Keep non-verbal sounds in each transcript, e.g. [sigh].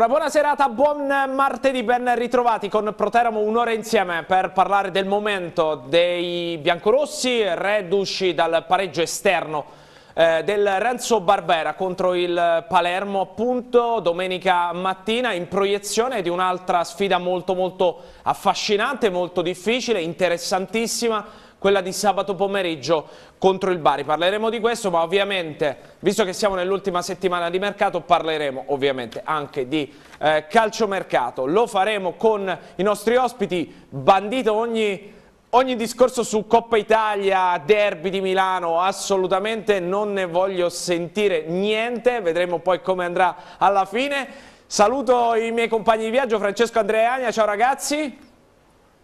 Una buona serata, buon martedì, ben ritrovati con Proteramo un'ora insieme per parlare del momento dei biancorossi reduci dal pareggio esterno eh, del Renzo Barbera contro il Palermo. Appunto domenica mattina in proiezione di un'altra sfida molto molto affascinante, molto difficile, interessantissima quella di sabato pomeriggio contro il Bari. Parleremo di questo, ma ovviamente, visto che siamo nell'ultima settimana di mercato, parleremo ovviamente anche di eh, calciomercato. Lo faremo con i nostri ospiti, bandito ogni... Ogni discorso su Coppa Italia, derby di Milano, assolutamente non ne voglio sentire niente, vedremo poi come andrà alla fine. Saluto i miei compagni di viaggio, Francesco Andreania, ciao ragazzi.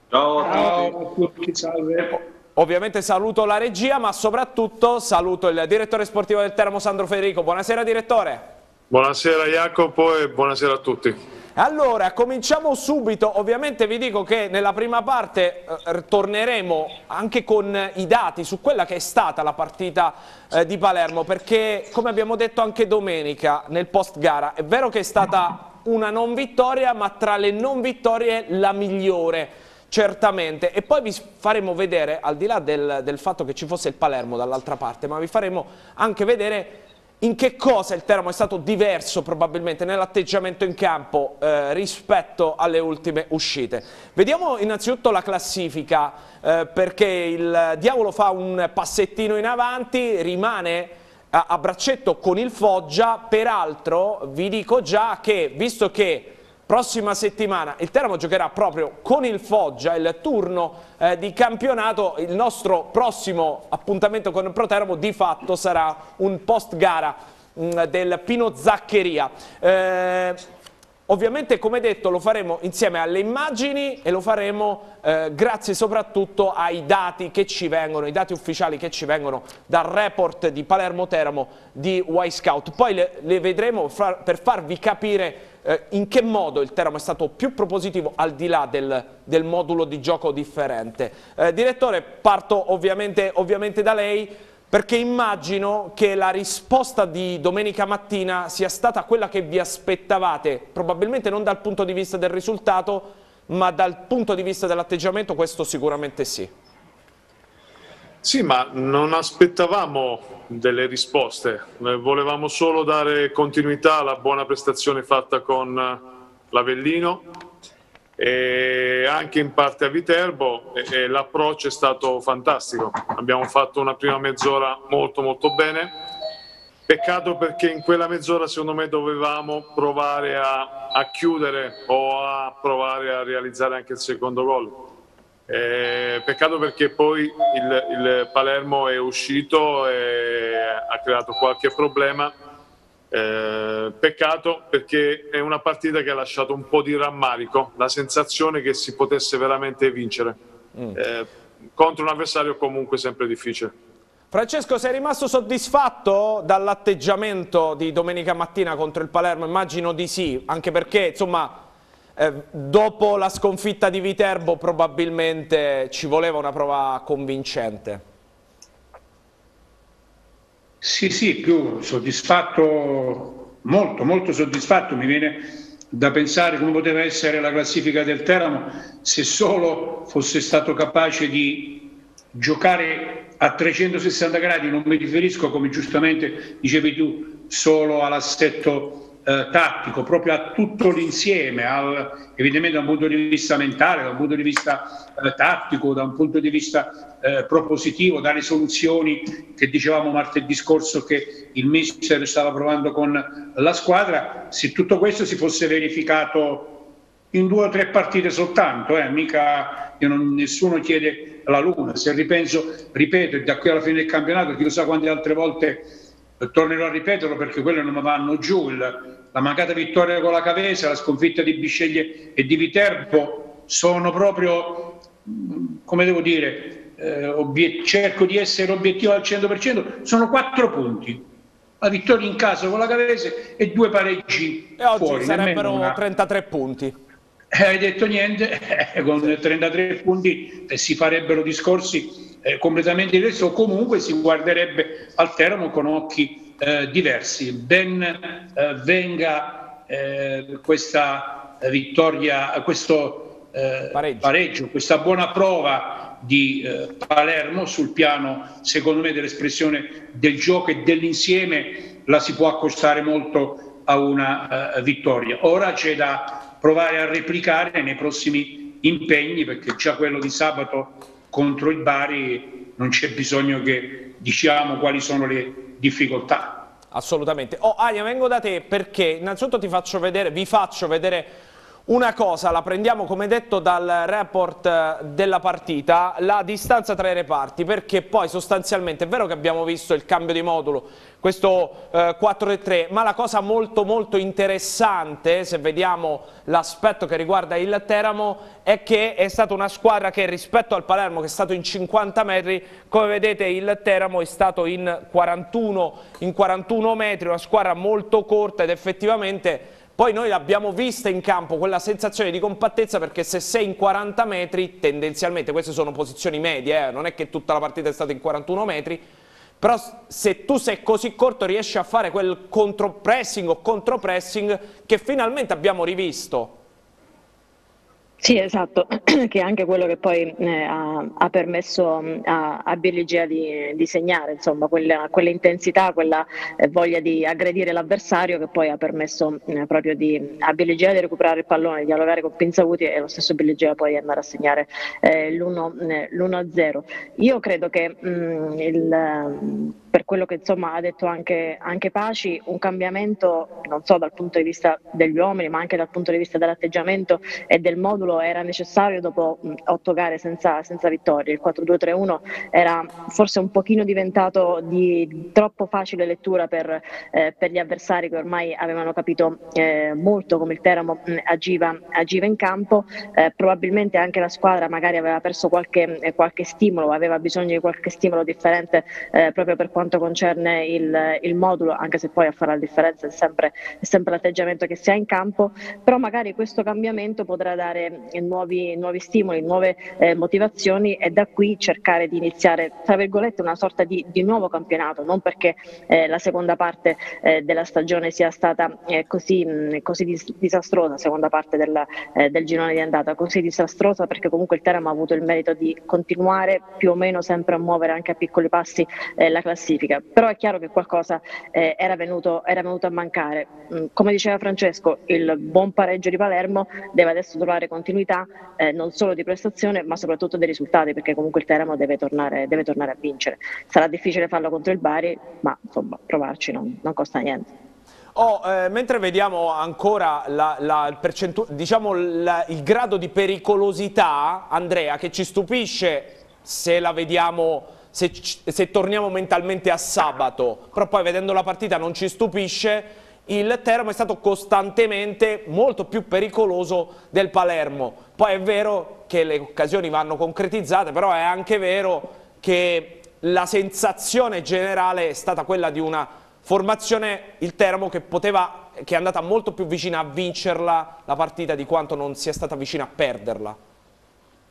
Ciao a tutti, salve. Ovviamente saluto la regia, ma soprattutto saluto il direttore sportivo del Teramo, Sandro Federico. Buonasera direttore. Buonasera Jacopo e buonasera a tutti. Allora, cominciamo subito. Ovviamente vi dico che nella prima parte eh, torneremo anche con i dati su quella che è stata la partita eh, di Palermo, perché come abbiamo detto anche domenica nel post gara, è vero che è stata una non vittoria, ma tra le non vittorie la migliore certamente e poi vi faremo vedere al di là del, del fatto che ci fosse il Palermo dall'altra parte ma vi faremo anche vedere in che cosa il Teramo è stato diverso probabilmente nell'atteggiamento in campo eh, rispetto alle ultime uscite. Vediamo innanzitutto la classifica eh, perché il Diavolo fa un passettino in avanti, rimane a, a braccetto con il Foggia, peraltro vi dico già che visto che Prossima settimana il Teramo giocherà proprio con il Foggia, il turno eh, di campionato, il nostro prossimo appuntamento con il Pro Teramo di fatto sarà un post gara mh, mm, del Pino Zaccheria. Eh, Ovviamente come detto lo faremo insieme alle immagini e lo faremo eh, grazie soprattutto ai dati che ci vengono, i dati ufficiali che ci vengono dal report di Palermo Teramo di Y Scout. Poi le, le vedremo far, per farvi capire eh, in che modo il Teramo è stato più propositivo al di là del, del modulo di gioco differente. Eh, direttore, parto ovviamente, ovviamente da lei perché immagino che la risposta di domenica mattina sia stata quella che vi aspettavate, probabilmente non dal punto di vista del risultato, ma dal punto di vista dell'atteggiamento questo sicuramente sì. Sì, ma non aspettavamo delle risposte, volevamo solo dare continuità alla buona prestazione fatta con l'Avellino e anche in parte a Viterbo e, l'approccio è stato fantastico. Abbiamo fatto una prima mezz'ora molto molto bene. Peccato perché in quella mezz'ora secondo me dovevamo provare a, a, chiudere o a provare a realizzare anche il secondo gol. Eh, peccato perché poi il, il Palermo è uscito e ha creato qualche problema eh, peccato perché è una partita che ha lasciato un po' di rammarico, la sensazione che si potesse veramente vincere mm. eh, contro un avversario comunque sempre difficile. Francesco, sei rimasto soddisfatto dall'atteggiamento di domenica mattina contro il Palermo? Immagino di sì, anche perché insomma eh, dopo la sconfitta di Viterbo probabilmente ci voleva una prova convincente. Sì, sì, più soddisfatto, molto, molto soddisfatto. Mi viene da pensare come poteva essere la classifica del Teramo se solo fosse stato capace di giocare a 360 gradi, non mi riferisco come giustamente dicevi tu solo all'assetto eh, tattico, proprio a tutto l'insieme, al, evidentemente da un punto di vista mentale, da un punto di vista eh, tattico, da un punto di vista eh, propositivo, dalle soluzioni che dicevamo martedì scorso che il mister stava provando con la squadra, se tutto questo si fosse verificato in due o tre partite soltanto, eh, mica non, nessuno chiede la luna, se ripenso, ripeto, da qui alla fine del campionato, chi lo sa quante altre volte tornerò a ripeterlo perché quelle non vanno giù, il, la mancata vittoria con la Cavese, la sconfitta di Bisceglie e di Viterbo sono proprio, come devo dire, eh, cerco di essere obiettivo al 100%, sono quattro punti. La vittoria in casa con la Cavese e due pareggi e oggi fuori. sarebbero una... 33 punti. Eh, hai detto niente, [laughs] eh, con 33 punti eh, si farebbero discorsi eh, completamente diversi o comunque si guarderebbe al Teramo con occhi eh, diversi. Ben eh, venga eh, questa vittoria, questo eh, pareggio. pareggio. questa buona prova di eh, Palermo sul piano, secondo me, dell'espressione del gioco e dell'insieme la si può accostare molto a una uh, vittoria. Ora c'è da provare a replicare nei prossimi impegni perché già quello di sabato contro il Bari non c'è bisogno che diciamo quali sono le difficoltà. Assolutamente. Oh, Ania, vengo da te perché innanzitutto ti faccio vedere, vi faccio vedere una cosa, la prendiamo come detto dal report eh, della partita, la distanza tra i reparti, perché poi sostanzialmente è vero che abbiamo visto il cambio di modulo, questo eh, 4-3, ma la cosa molto molto interessante, se vediamo l'aspetto che riguarda il Teramo, è che è stata una squadra che rispetto al Palermo che è stato in 50 metri, come vedete il Teramo è stato in 41, in 41 metri, una squadra molto corta ed effettivamente poi noi l'abbiamo vista in campo, quella sensazione di compattezza, perché se sei in 40 metri, tendenzialmente, queste sono posizioni medie, eh, non è che tutta la partita è stata in 41 metri, però se tu sei così corto riesci a fare quel contropressing o contropressing che finalmente abbiamo rivisto. Sì, esatto, [clears throat] che è anche quello che poi eh, ha, ha, permesso mm, a, a Billy Gia di, di, segnare, insomma, quella, quell'intensità, quella eh, voglia di aggredire l'avversario che poi ha permesso eh, proprio di, a Billy Gia di recuperare il pallone, di dialogare con Pinzavuti e lo stesso Billy Gia poi andare a segnare eh, l'1-0. Eh, Io credo che mh, mm, il per quello che insomma ha detto anche, anche, Paci, un cambiamento non so dal punto di vista degli uomini ma anche dal punto di vista dell'atteggiamento e del modulo era necessario dopo otto gare senza, senza vittorie. Il 4-2-3-1 era forse un pochino diventato di troppo facile lettura per, eh, per gli avversari che ormai avevano capito eh, molto come il Teramo agiva, agiva in campo, eh, probabilmente anche la squadra magari aveva perso qualche, qualche stimolo, aveva bisogno di qualche stimolo differente eh, proprio per quanto concerne il, il, modulo, anche se poi a fare la differenza è sempre, è sempre l'atteggiamento che si ha in campo, però magari questo cambiamento potrà dare nuovi, nuovi stimoli, nuove eh, motivazioni e da qui cercare di iniziare, tra virgolette, una sorta di, di nuovo campionato, non perché eh, la seconda parte eh, della stagione sia stata eh, così, mh, così dis- disastrosa, seconda parte della, eh, del girone di andata, così disastrosa perché comunque il Teramo ha avuto il merito di continuare più o meno sempre a muovere anche a piccoli passi eh, la classifica però è chiaro che qualcosa era, venuto, era, venuto, a mancare. Mm, come diceva Francesco, il buon pareggio di Palermo deve adesso trovare continuità eh, non solo di prestazione ma soprattutto dei risultati perché comunque il Teramo deve tornare, deve tornare a vincere. Sarà difficile farlo contro il Bari, ma insomma provarci non, non costa niente. Oh, eh, mentre vediamo ancora la, la, diciamo la, il grado di pericolosità, Andrea, che ci stupisce se la vediamo se, se torniamo mentalmente a sabato, però poi vedendo la partita non ci stupisce, il Teramo è stato costantemente molto più pericoloso del Palermo. Poi è vero che le occasioni vanno concretizzate, però è anche vero che la sensazione generale è stata quella di una formazione, il Teramo, che, poteva, che è andata molto più vicina a vincerla la partita di quanto non sia stata vicina a perderla.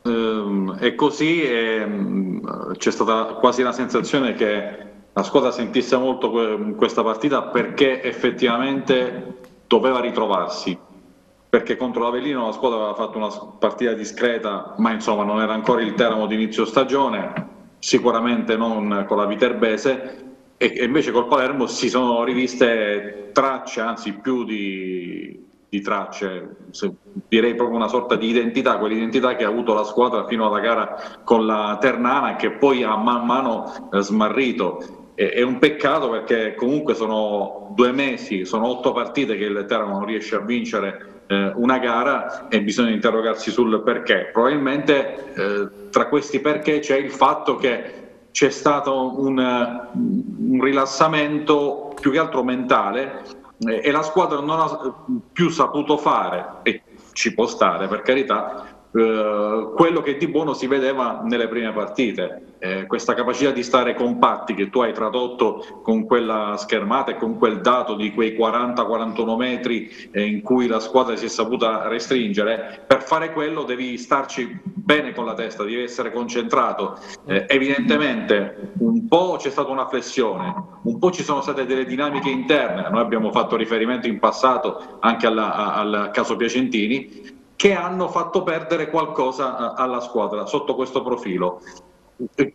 Ehm, e così ehm, c'è stata quasi la sensazione che la squadra sentisse molto questa partita perché effettivamente doveva ritrovarsi perché contro l'Avellino la squadra aveva fatto una partita discreta ma insomma non era ancora il Teramo di inizio stagione sicuramente non con la Viterbese e invece col Palermo si sono riviste tracce anzi più di, di tracce, direi proprio una sorta di identità, quell'identità che ha avuto la squadra fino alla gara con la Ternana che poi ha man mano eh, smarrito. È un peccato perché comunque sono due mesi, sono otto partite che il Teramo non riesce a vincere eh, una gara e bisogna interrogarsi sul perché. Probabilmente eh, tra questi perché c'è il fatto che c'è stato un, un rilassamento più che altro mentale e la squadra non ha più saputo fare, e ci può stare per carità, eh, quello che di buono si vedeva nelle prime partite. Eh, questa capacità di stare compatti che tu hai tradotto con quella schermata e con quel dato di quei 40-41 metri eh, in cui la squadra si è saputa restringere, per fare quello devi starci bene con la testa, devi essere concentrato. Eh, evidentemente un po' c'è stata una flessione, un po' ci sono state delle dinamiche interne, noi abbiamo fatto riferimento in passato anche alla, al caso Piacentini, che hanno fatto perdere qualcosa alla squadra sotto questo profilo.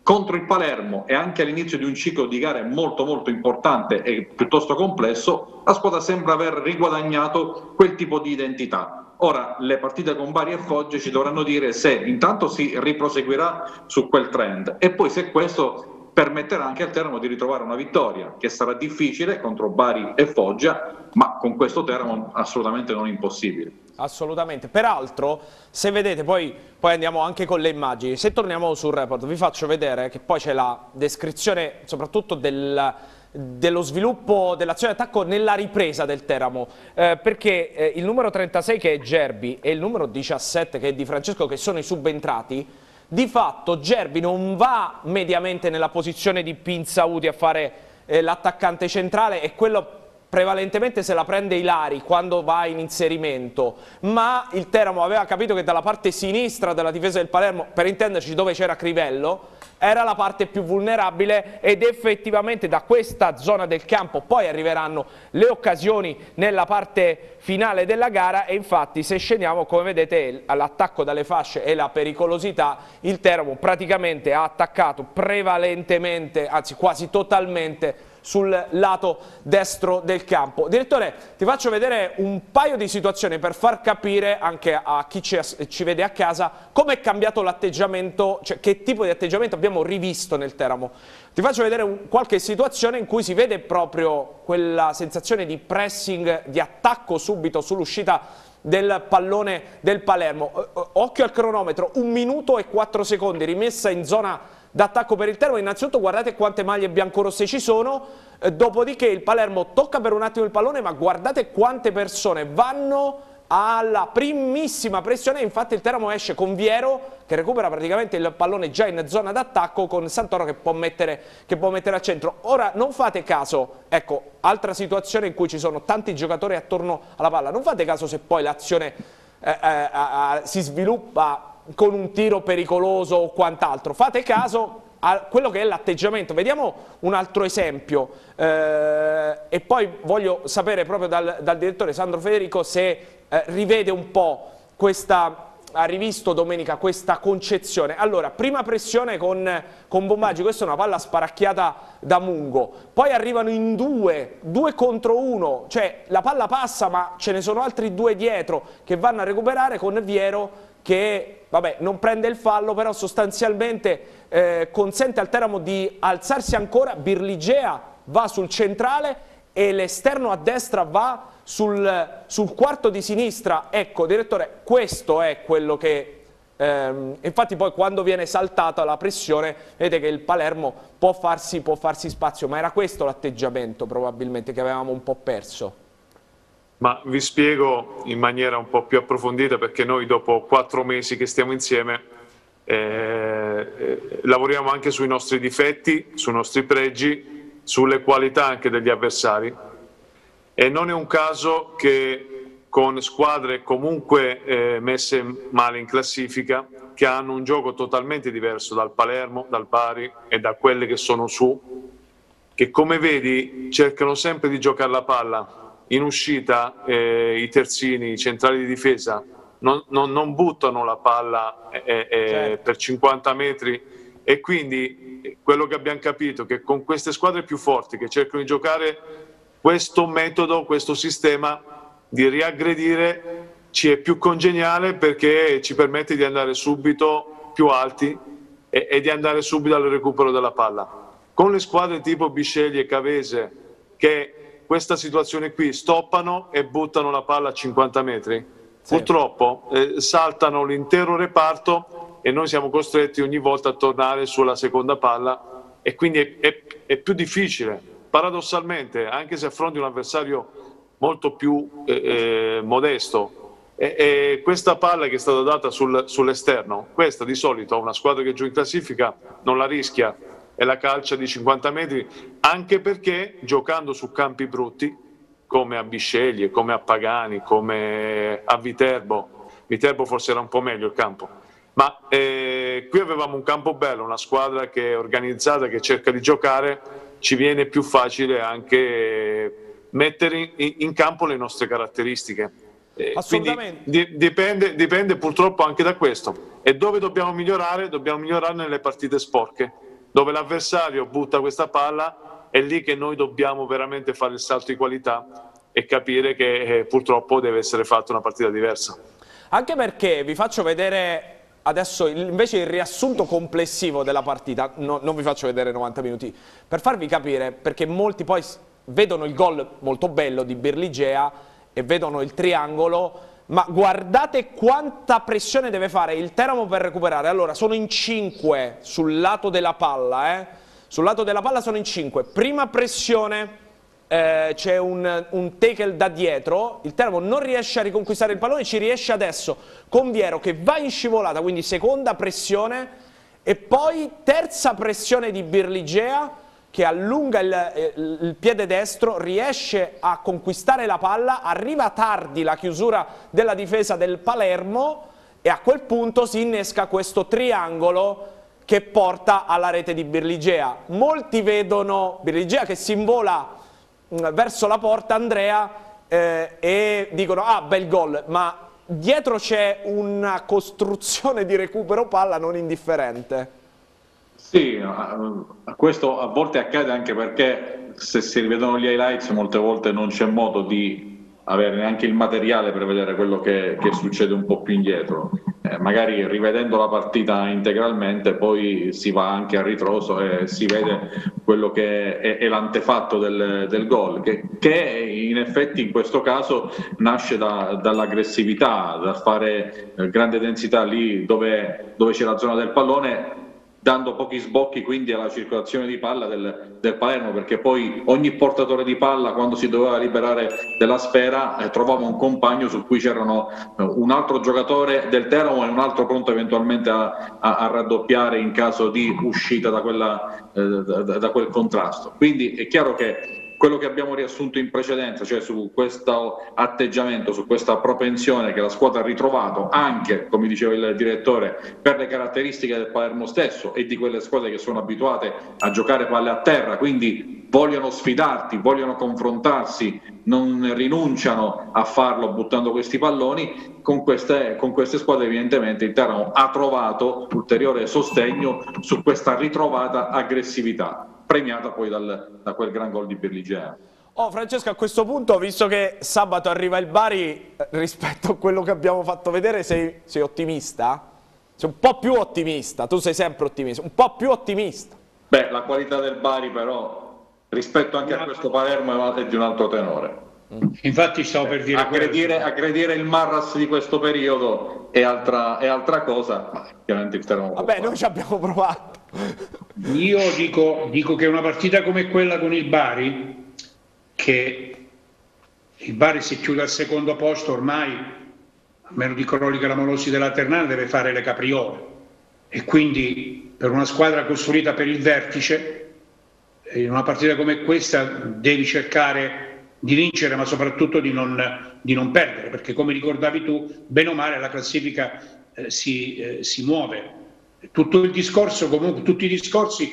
Contro il Palermo e anche all'inizio di un ciclo di gare molto molto importante e piuttosto complesso, la squadra sembra aver riguadagnato quel tipo di identità. Ora le partite con Bari e Foggia ci dovranno dire se intanto si riproseguirà su quel trend e poi se questo permetterà anche al Teramo di ritrovare una vittoria che sarà difficile contro Bari e Foggia, ma con questo Teramo assolutamente non impossibile assolutamente. Peraltro, se vedete, poi, poi, andiamo anche con le immagini, se torniamo sul report vi faccio vedere che poi c'è la descrizione soprattutto del, dello sviluppo dell'azione d'attacco nella ripresa del Teramo, eh, perché eh, il numero 36 che è Gerbi e il numero 17 che è Di Francesco che sono i subentrati, di fatto Gerbi non va mediamente nella posizione di Pinzauti a fare eh, l'attaccante centrale e quello prevalentemente se la prende Ilari quando va in inserimento, ma il Teramo aveva capito che dalla parte sinistra della difesa del Palermo, per intenderci dove c'era Crivello, era la parte più vulnerabile ed effettivamente da questa zona del campo poi arriveranno le occasioni nella parte finale della gara e infatti se scendiamo come vedete all'attacco dalle fasce e la pericolosità il Teramo praticamente ha attaccato prevalentemente, anzi quasi totalmente sul lato destro del campo. Direttore, ti faccio vedere un paio di situazioni per far capire anche a chi ci, ci vede a casa come è cambiato l'atteggiamento, cioè che tipo di atteggiamento abbiamo rivisto nel Teramo. Ti faccio vedere un, qualche situazione in cui si vede proprio quella sensazione di pressing, di attacco subito sull'uscita del pallone del Palermo. Occhio al cronometro, un minuto e quattro secondi, rimessa in zona d'attacco per il Teramo. Innanzitutto guardate quante maglie biancorosse ci sono, eh, dopodiché il Palermo tocca per un attimo il pallone, ma guardate quante persone vanno alla primissima pressione, infatti il Teramo esce con Viero che recupera praticamente il pallone già in zona d'attacco con Santoro che può, mettere, che può mettere al centro. Ora non fate caso, ecco, altra situazione in cui ci sono tanti giocatori attorno alla palla, non fate caso se poi l'azione eh, eh, si sviluppa con un tiro pericoloso o quant'altro. Fate caso a quello che è l'atteggiamento. Vediamo un altro esempio eh, e poi voglio sapere proprio dal, dal direttore Sandro Federico se eh, rivede un po' questa ha rivisto domenica questa concezione. Allora, prima pressione con, con Bombaggi, questa è una palla sparacchiata da Mungo, poi arrivano in due, due contro uno, cioè la palla passa ma ce ne sono altri due dietro che vanno a recuperare con Viero che vabbè, non prende il fallo, però sostanzialmente eh, consente al Teramo di alzarsi ancora, Birligea va sul centrale e l'esterno a destra va sul, sul, quarto di sinistra. Ecco, direttore, questo è quello che... Ehm, infatti poi quando viene saltata la pressione, vedete che il Palermo può farsi, può farsi spazio, ma era questo l'atteggiamento probabilmente che avevamo un po' perso. Ma vi spiego in maniera un po' più approfondita perché noi dopo quattro mesi che stiamo insieme eh, eh, lavoriamo anche sui nostri difetti, sui nostri pregi, sulle qualità anche degli avversari. E non è un caso che con squadre comunque eh, messe male in classifica che hanno un gioco totalmente diverso dal Palermo, dal Bari e da quelle che sono su, che come vedi cercano sempre di giocare la palla in uscita eh, i terzini, i centrali di difesa non, non, non buttano la palla eh, eh, certo. per 50 metri e quindi quello che abbiamo capito è che con queste squadre più forti che cercano di giocare questo metodo, questo sistema di riaggredire ci è più congeniale perché ci permette di andare subito più alti e, e di andare subito al recupero della palla. Con le squadre tipo Bisceglie e Cavese che questa situazione qui, stoppano e buttano la palla a 50 metri. Sì. Purtroppo eh, saltano l'intero reparto e noi siamo costretti ogni volta a tornare sulla seconda palla e quindi è, è, è più difficile. Paradossalmente, anche se affronti un avversario molto più eh, eh, modesto, E, questa palla che è stata data sul, sull'esterno, questa di solito una squadra che gioca in classifica non la rischia e la calcia di 50 metri, anche perché giocando su campi brutti, come a Bisceglie, come a Pagani, come a Viterbo, Viterbo forse era un po' meglio il campo, ma eh, qui avevamo un campo bello, una squadra che è organizzata, che cerca di giocare, ci viene più facile anche mettere in, in campo le nostre caratteristiche. Eh, Assolutamente. Di, dipende, dipende purtroppo anche da questo. E dove dobbiamo migliorare? Dobbiamo migliorare nelle partite sporche dove l'avversario butta questa palla, è lì che noi dobbiamo veramente fare il salto di qualità e capire che eh, purtroppo deve essere fatta una partita diversa. Anche perché vi faccio vedere adesso invece il riassunto complessivo della partita, no, non vi faccio vedere 90 minuti, per farvi capire, perché molti poi vedono il gol molto bello di Berligea e vedono il triangolo, ma guardate quanta pressione deve fare il Teramo per recuperare. Allora, sono in 5 sul lato della palla, eh? Sul lato della palla sono in 5. Prima pressione, eh, c'è un, un tackle da dietro, il Teramo non riesce a riconquistare il pallone, ci riesce adesso con Viero che va in scivolata, quindi seconda pressione, e poi terza pressione di Birligea, che allunga il, il, il, piede destro, riesce a conquistare la palla, arriva tardi la chiusura della difesa del Palermo e a quel punto si innesca questo triangolo che porta alla rete di Birligea. Molti vedono Birligea che si invola mm, verso la porta, Andrea, eh, e dicono ah bel gol, ma dietro c'è una costruzione di recupero palla non indifferente. Sì, questo a volte accade anche perché se si rivedono gli highlights molte volte non c'è modo di avere neanche il materiale per vedere quello che, che succede un po' più indietro. Eh, magari rivedendo la partita integralmente poi si va anche a ritroso e si vede quello che è, è l'antefatto del, del gol, che, che, in effetti in questo caso nasce da, dall'aggressività, dal fare eh, grande densità lì dove, dove c'è la zona del pallone dando pochi sbocchi quindi alla circolazione di palla del, del, Palermo perché poi ogni portatore di palla quando si doveva liberare della sfera eh, trovava un compagno su cui c'erano eh, un altro giocatore del Teramo e un altro pronto eventualmente a, a, a raddoppiare in caso di uscita da, quella, eh, da, da quel contrasto. Quindi è chiaro che quello che abbiamo riassunto in precedenza, cioè su questo atteggiamento, su questa propensione che la squadra ha ritrovato anche, come diceva il direttore, per le caratteristiche del Palermo stesso e di quelle squadre che sono abituate a giocare palle a terra, quindi vogliono sfidarti, vogliono confrontarsi, non rinunciano a farlo buttando questi palloni, con queste, con queste squadre evidentemente il Teramo ha trovato ulteriore sostegno su questa ritrovata aggressività premiata poi dal, da quel gran gol di Berligea. Oh Francesco, a questo punto, visto che sabato arriva il Bari, eh, rispetto a quello che abbiamo fatto vedere, sei, sei ottimista? Sei un po' più ottimista, tu sei sempre ottimista, un po' più ottimista. Beh, la qualità del Bari però, rispetto anche a questo Palermo, è di un altro tenore. Infatti stavo per dire aggredire, aggredire, il Marras di questo periodo è altra, è altra cosa, ma chiaramente il terreno Vabbè, noi ci abbiamo provato. Io dico, dico, che una partita come quella con il Bari, che il Bari si chiude al secondo posto ormai, a meno di cronaca la Molossi della Ternana, deve fare le capriole. E quindi per una squadra costruita per il vertice, in una partita come questa devi cercare di vincere ma soprattutto di non, di non, perdere, perché come ricordavi tu, bene o male la classifica eh, si, eh, si, muove. Tutto il discorso, comunque, tutti i discorsi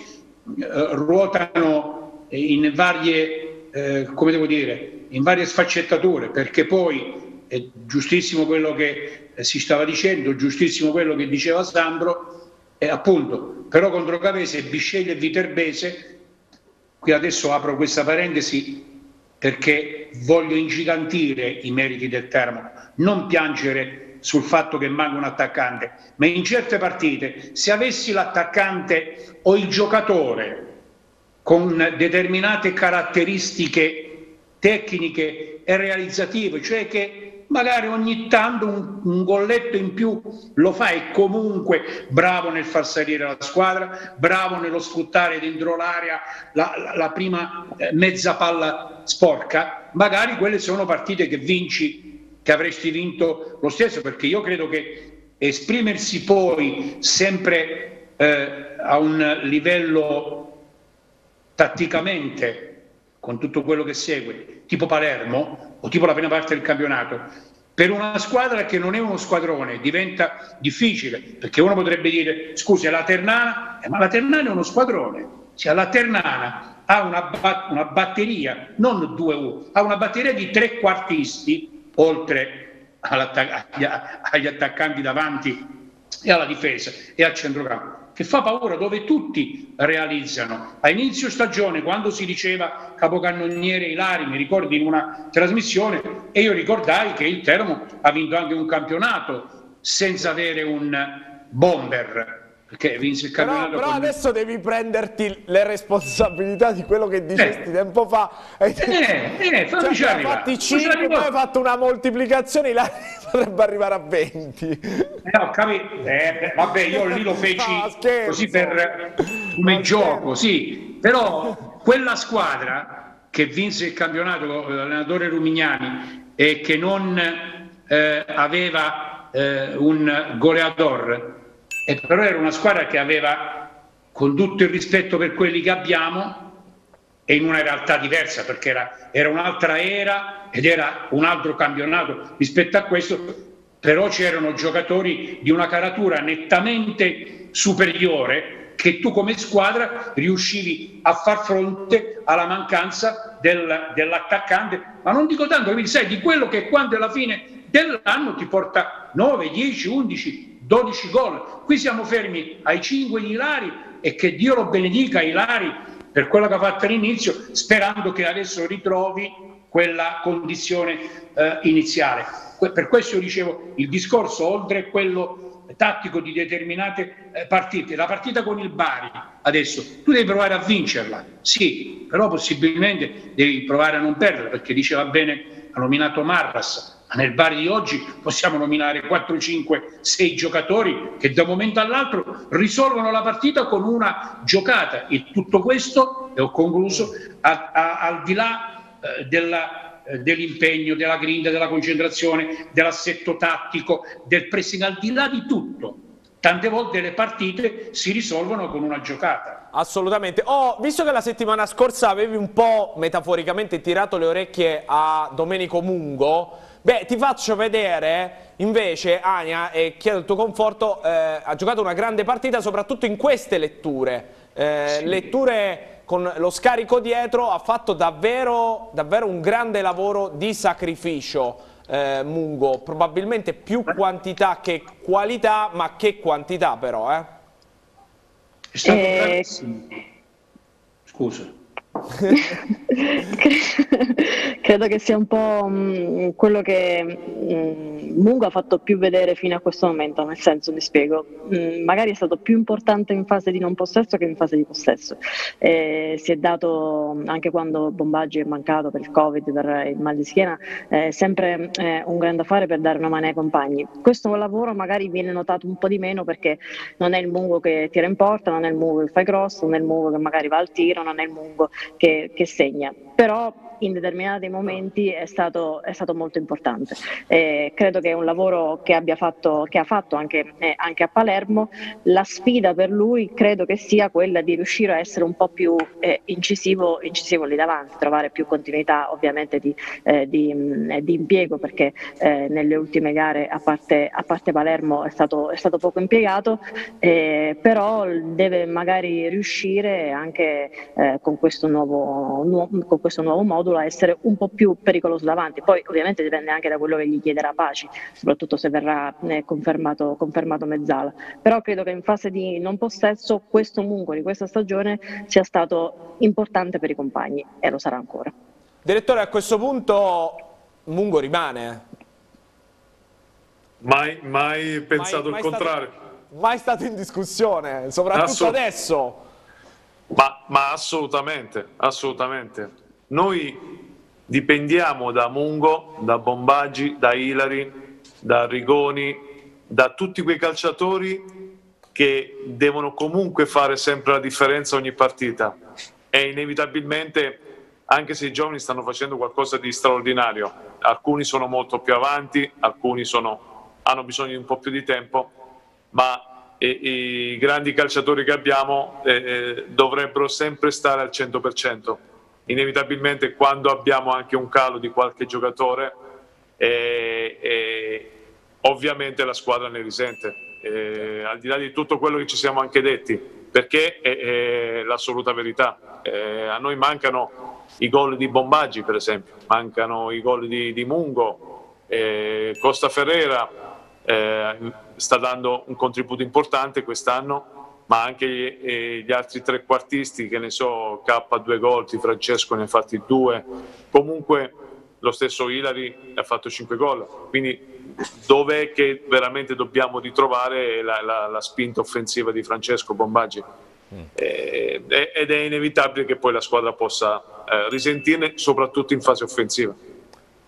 eh, ruotano in varie, eh, come devo dire, in varie sfaccettature, perché poi è giustissimo quello che eh, si stava dicendo, giustissimo quello che diceva Sandro, e appunto, però contro Cavese, Bisceglie e Viterbese, qui adesso apro questa parentesi, perché voglio ingigantire i meriti del Teramo, non piangere sul fatto che manca un attaccante, ma in certe partite se avessi l'attaccante o il giocatore con determinate caratteristiche tecniche e realizzative, cioè che magari ogni tanto un, un, golletto in più lo fa e comunque bravo nel far salire la squadra, bravo nello sfruttare dentro l'area la, la, la prima eh, mezza palla sporca, magari quelle sono partite che vinci che avresti vinto lo stesso, perché io credo che esprimersi poi sempre eh, a un livello tatticamente con tutto quello che segue, tipo Palermo o tipo la prima parte del campionato, per una squadra che non è uno squadrone diventa difficile, perché uno potrebbe dire, scusi, è la Ternana, eh, ma la Ternana è uno squadrone, cioè la Ternana ha una, una batteria, non due U, ha una batteria di tre quartisti, oltre agli attaccanti davanti e alla difesa e al centrocampo che fa paura, dove tutti realizzano. A inizio stagione, quando si diceva capocannoniere Ilari, mi ricordi in una trasmissione, e io ricordai che il Teramo ha vinto anche un campionato senza avere un bomber, perché vinse il campionato. Però, però con... adesso devi prenderti le responsabilità di quello che dicesti eh. tempo fa. Eh, eh, [laughs] fammi cioè, hai fatti 5, poi hai fatto una moltiplicazione, là [laughs] potrebbe arrivare a 20. Eh, ho capito. Eh, vabbè, io lì lo feci [laughs] no, così per come gioco, sì. Però quella squadra che vinse il campionato con l'allenatore Rumignani e che non eh, aveva eh, un goleador e però era una squadra che aveva, con tutto il rispetto per quelli che abbiamo, e in una realtà diversa perché era, era un'altra era ed era un altro campionato rispetto a questo, però c'erano giocatori di una caratura nettamente superiore che tu come squadra riuscivi a far fronte alla mancanza del, dell'attaccante, ma non dico tanto, quindi sai di quello che quando è la fine dell'anno ti porta 9, 10, 11, 12 gol. Qui siamo fermi ai 5 di Ilari e che Dio lo benedica Ilari per quello che ha fatto all'inizio, sperando che adesso ritrovi quella condizione eh, iniziale. Per questo io dicevo il discorso, oltre a quello tattico di determinate eh, partite, la partita con il Bari adesso, tu devi provare a vincerla, sì, però possibilmente devi provare a non perderla, perché diceva bene, ha nominato Marras, ma nel Bari di oggi possiamo nominare 4, 5, 6 giocatori che da un momento all'altro risolvono la partita con una giocata e tutto questo, e ho concluso, a, a, al di là eh, della, eh, dell'impegno, della grinda, della concentrazione, dell'assetto tattico, del pressing, al di là di tutto. Tante volte le partite si risolvono con una giocata. Assolutamente. Oh, visto che la settimana scorsa avevi un po' metaforicamente tirato le orecchie a Domenico Mungo, Beh, ti faccio vedere invece Ania, e chiedo il tuo conforto, eh, ha giocato una grande partita soprattutto in queste letture. Eh, sì. Letture con lo scarico dietro, ha fatto davvero, davvero un grande lavoro di sacrificio. Eh, Mungo, probabilmente più quantità che qualità, ma che quantità però, eh? È stato eh... bravissimo. Scusa. [laughs] Credo che sia un po' mh, quello che mh, Mungo ha fatto più vedere fino a questo momento, nel senso, mi spiego, mh, magari è stato più importante in fase di non possesso che in fase di possesso. Eh, si è dato, anche quando Bombaggi è mancato per il Covid, per il mal di schiena, eh, sempre eh, un grande affare per dare una mano ai compagni. Questo lavoro magari viene notato un po' di meno perché non è il Mungo che tira in porta, non è il Mungo che fa cross, non è il Mungo che magari va al tiro, non è il Mungo che, che segna. Però in determinati momenti è stato, è stato molto importante. Eh, credo che è un lavoro che, fatto, che ha fatto anche, eh, anche, a Palermo. La sfida per lui credo che sia quella di riuscire a essere un po' più eh, incisivo, incisivo, lì davanti, trovare più continuità ovviamente di, eh, di, mh, di impiego perché eh, nelle ultime gare a parte, a parte Palermo è stato, è stato, poco impiegato, eh, però deve magari riuscire anche con questo, nuovo, nu- con questo nuovo modo modulo a essere un po' più pericoloso davanti. Poi ovviamente dipende anche da quello che gli chiederà Paci, soprattutto se verrà eh, confermato, confermato Mezzala. Però credo che in fase di non possesso questo Mungo di questa stagione sia stato importante per i compagni e lo sarà ancora. Direttore, a questo punto Mungo rimane? Mai, mai pensato mai, il contrario. Stato, mai stato in discussione, soprattutto Assolut adesso. Ma, ma assolutamente, assolutamente. Noi dipendiamo da Mungo, da Bombaggi, da Ilari, da Rigoni, da tutti quei calciatori che devono comunque fare sempre la differenza ogni partita e inevitabilmente anche se i giovani stanno facendo qualcosa di straordinario. Alcuni sono molto più avanti, alcuni sono, hanno bisogno di un po' più di tempo, ma i, i grandi calciatori che abbiamo eh, eh, dovrebbero sempre stare al 100%. Inevitabilmente quando abbiamo anche un calo di qualche giocatore, eh, eh ovviamente la squadra ne risente, eh, al di là di tutto quello che ci siamo anche detti, perché è, è l'assoluta verità. Eh, a noi mancano i gol di Bombaggi per esempio, mancano i gol di, di Mungo, eh, Costa Ferrera eh, sta dando un contributo importante quest'anno, ma anche gli, eh, gli altri trequartisti, che ne so, K due gol, Francesco ne ha fatti due, comunque lo stesso Ilari ha fatto cinque gol, quindi dov'è che veramente dobbiamo ritrovare la, la, la spinta offensiva di Francesco Bombaggi? Mm. Eh, ed è inevitabile che poi la squadra possa eh, risentirne soprattutto in fase offensiva.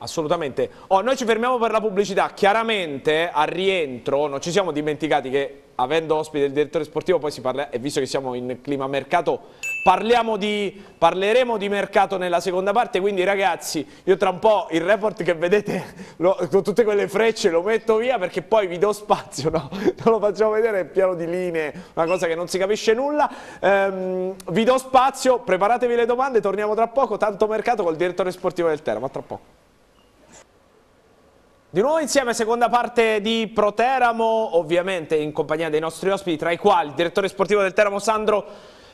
Assolutamente. Oh, noi ci fermiamo per la pubblicità. Chiaramente al rientro non ci siamo dimenticati che avendo ospite il direttore sportivo poi si parla, e visto che siamo in clima mercato, di, parleremo di mercato nella seconda parte, quindi ragazzi io tra un po' il report che vedete lo, con tutte quelle frecce lo metto via perché poi vi do spazio, no? non lo facciamo vedere, è pieno di linee, una cosa che non si capisce nulla, ehm, vi do spazio, preparatevi le domande, torniamo tra poco, tanto mercato col direttore sportivo del Teramo, a tra poco. Di nuovo insieme, seconda parte di Proteramo, ovviamente in compagnia dei nostri ospiti, tra i quali il direttore sportivo del Teramo Sandro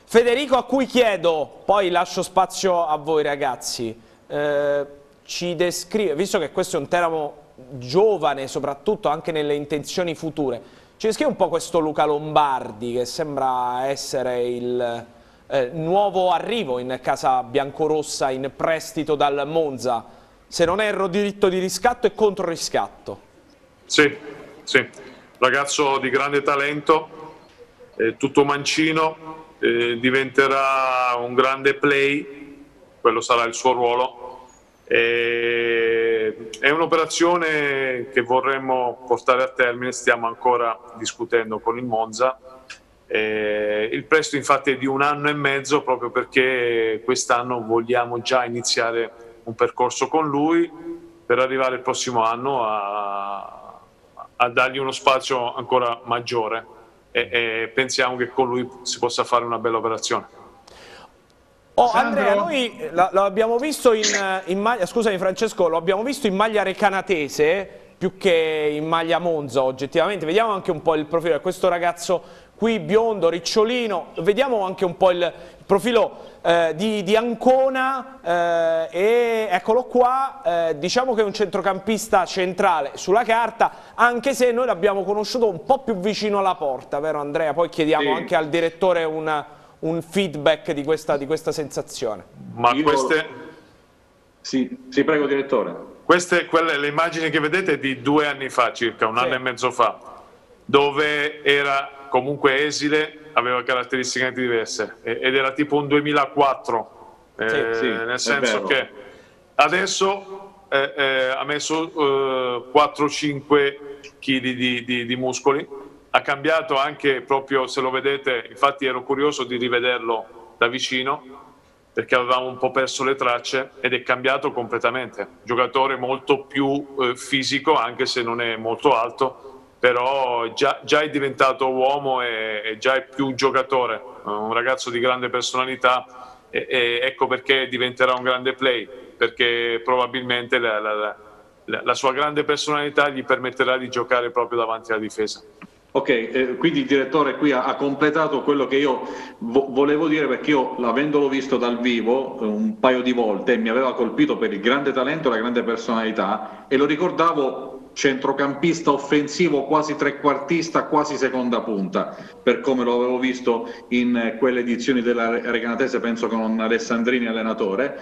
Federico, a cui chiedo, poi lascio spazio a voi ragazzi, eh, ci descrive, visto che questo è un Teramo giovane, soprattutto anche nelle intenzioni future, ci descrive un po' questo Luca Lombardi che sembra essere il eh, nuovo arrivo in casa biancorossa in prestito dal Monza, se non erro diritto di riscatto e controriscatto. Sì, sì, ragazzo di grande talento, eh, tutto mancino, eh, diventerà un grande play, quello sarà il suo ruolo. Eh, è un'operazione che vorremmo portare a termine, stiamo ancora discutendo con il Monza. Il prestito infatti è di un anno e mezzo proprio perché quest'anno vogliamo già iniziare un percorso con lui per arrivare il prossimo anno a, a dargli uno spazio ancora maggiore. E, e, pensiamo che con lui si possa fare una bella operazione. Oh, Andrea, noi lo abbiamo visto in, in maglia, scusami Francesco, lo abbiamo visto in maglia recanatese più che in maglia Monza oggettivamente, vediamo anche un po' il profilo di questo ragazzo qui biondo, ricciolino, vediamo anche un po' il profilo eh, di, di, Ancona eh, e eccolo qua, eh, diciamo che è un centrocampista centrale sulla carta, anche se noi l'abbiamo conosciuto un po' più vicino alla porta, vero Andrea? Poi chiediamo sì. anche al direttore una, un feedback di questa, di questa sensazione. Ma Io... queste... Sì, sì, prego direttore. Queste, quelle, le immagini che vedete di due anni fa circa, un sì. anno e mezzo fa, dove era comunque esile, aveva caratteristiche diverse ed era tipo un 2004, eh, sì, nel senso che adesso eh, eh, ha messo 4-5 eh, kg di, di, di muscoli, ha cambiato anche proprio, se lo vedete, infatti ero curioso di rivederlo da vicino, perché avevamo un po' perso le tracce ed è cambiato completamente. Giocatore molto più eh, fisico, anche se non è molto alto, però già, già è diventato uomo e, e, già è più giocatore, un ragazzo di grande personalità e, e ecco perché diventerà un grande play, perché probabilmente la, la, la, la sua grande personalità gli permetterà di giocare proprio davanti alla difesa. Ok, eh, quindi il direttore qui ha, ha completato quello che io vo volevo dire perché io avendolo visto dal vivo eh, un paio di volte mi aveva colpito per il grande talento e la grande personalità e lo ricordavo centrocampista offensivo, quasi trequartista, quasi seconda punta, per come lo avevo visto in quelle edizioni della Recanatese, penso con Alessandrini allenatore.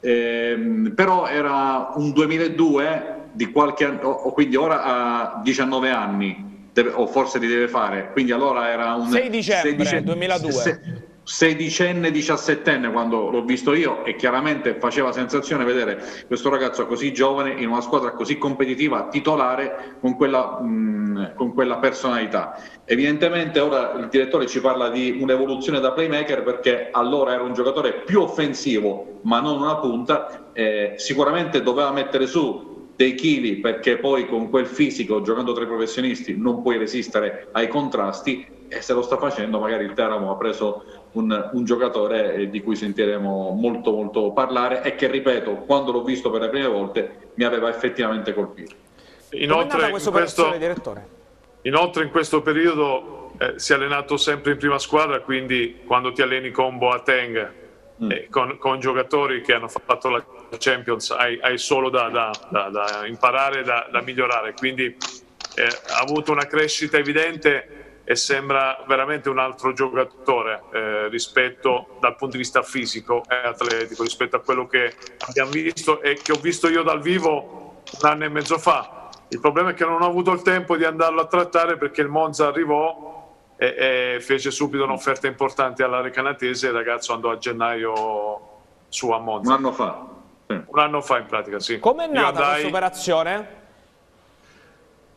Eh, però era un 2002 di qualche anno, o quindi ora ha 19 anni, deve, o forse li deve fare, quindi allora era un 6 dicembre 6 dicembre, 2002. Se, sedicenne, diciassettenne quando l'ho visto io e chiaramente faceva sensazione vedere questo ragazzo così giovane in una squadra così competitiva, titolare, con quella, mh, con quella personalità. Evidentemente ora il direttore ci parla di un'evoluzione da playmaker perché allora era un giocatore più offensivo ma non una punta, eh, sicuramente doveva mettere su dei chili perché poi con quel fisico giocando tra i professionisti non puoi resistere ai contrasti e se lo sta facendo magari il Teramo ha preso un, un, giocatore eh, di cui sentiremo molto molto parlare e che ripeto quando l'ho visto per le prime volte mi aveva effettivamente colpito. Inoltre, in questo, inoltre in questo periodo eh, si è allenato sempre in prima squadra quindi quando ti alleni con Boateng mm. eh, con, con, giocatori che hanno fatto la Champions hai, hai solo da, da, da, da imparare da, migliorare. Quindi eh, ha avuto una crescita evidente e sembra veramente un altro giocatore eh, rispetto dal punto di vista fisico e atletico rispetto a quello che abbiamo visto e che ho visto io dal vivo un anno e mezzo fa. Il problema è che non ho avuto il tempo di andarlo a trattare perché il Monza arrivò e, e fece subito un'offerta importante alla Recanatese e il ragazzo andò a gennaio su a Monza. Un anno fa. Un anno fa in pratica, sì. Come è nata andai... questa operazione?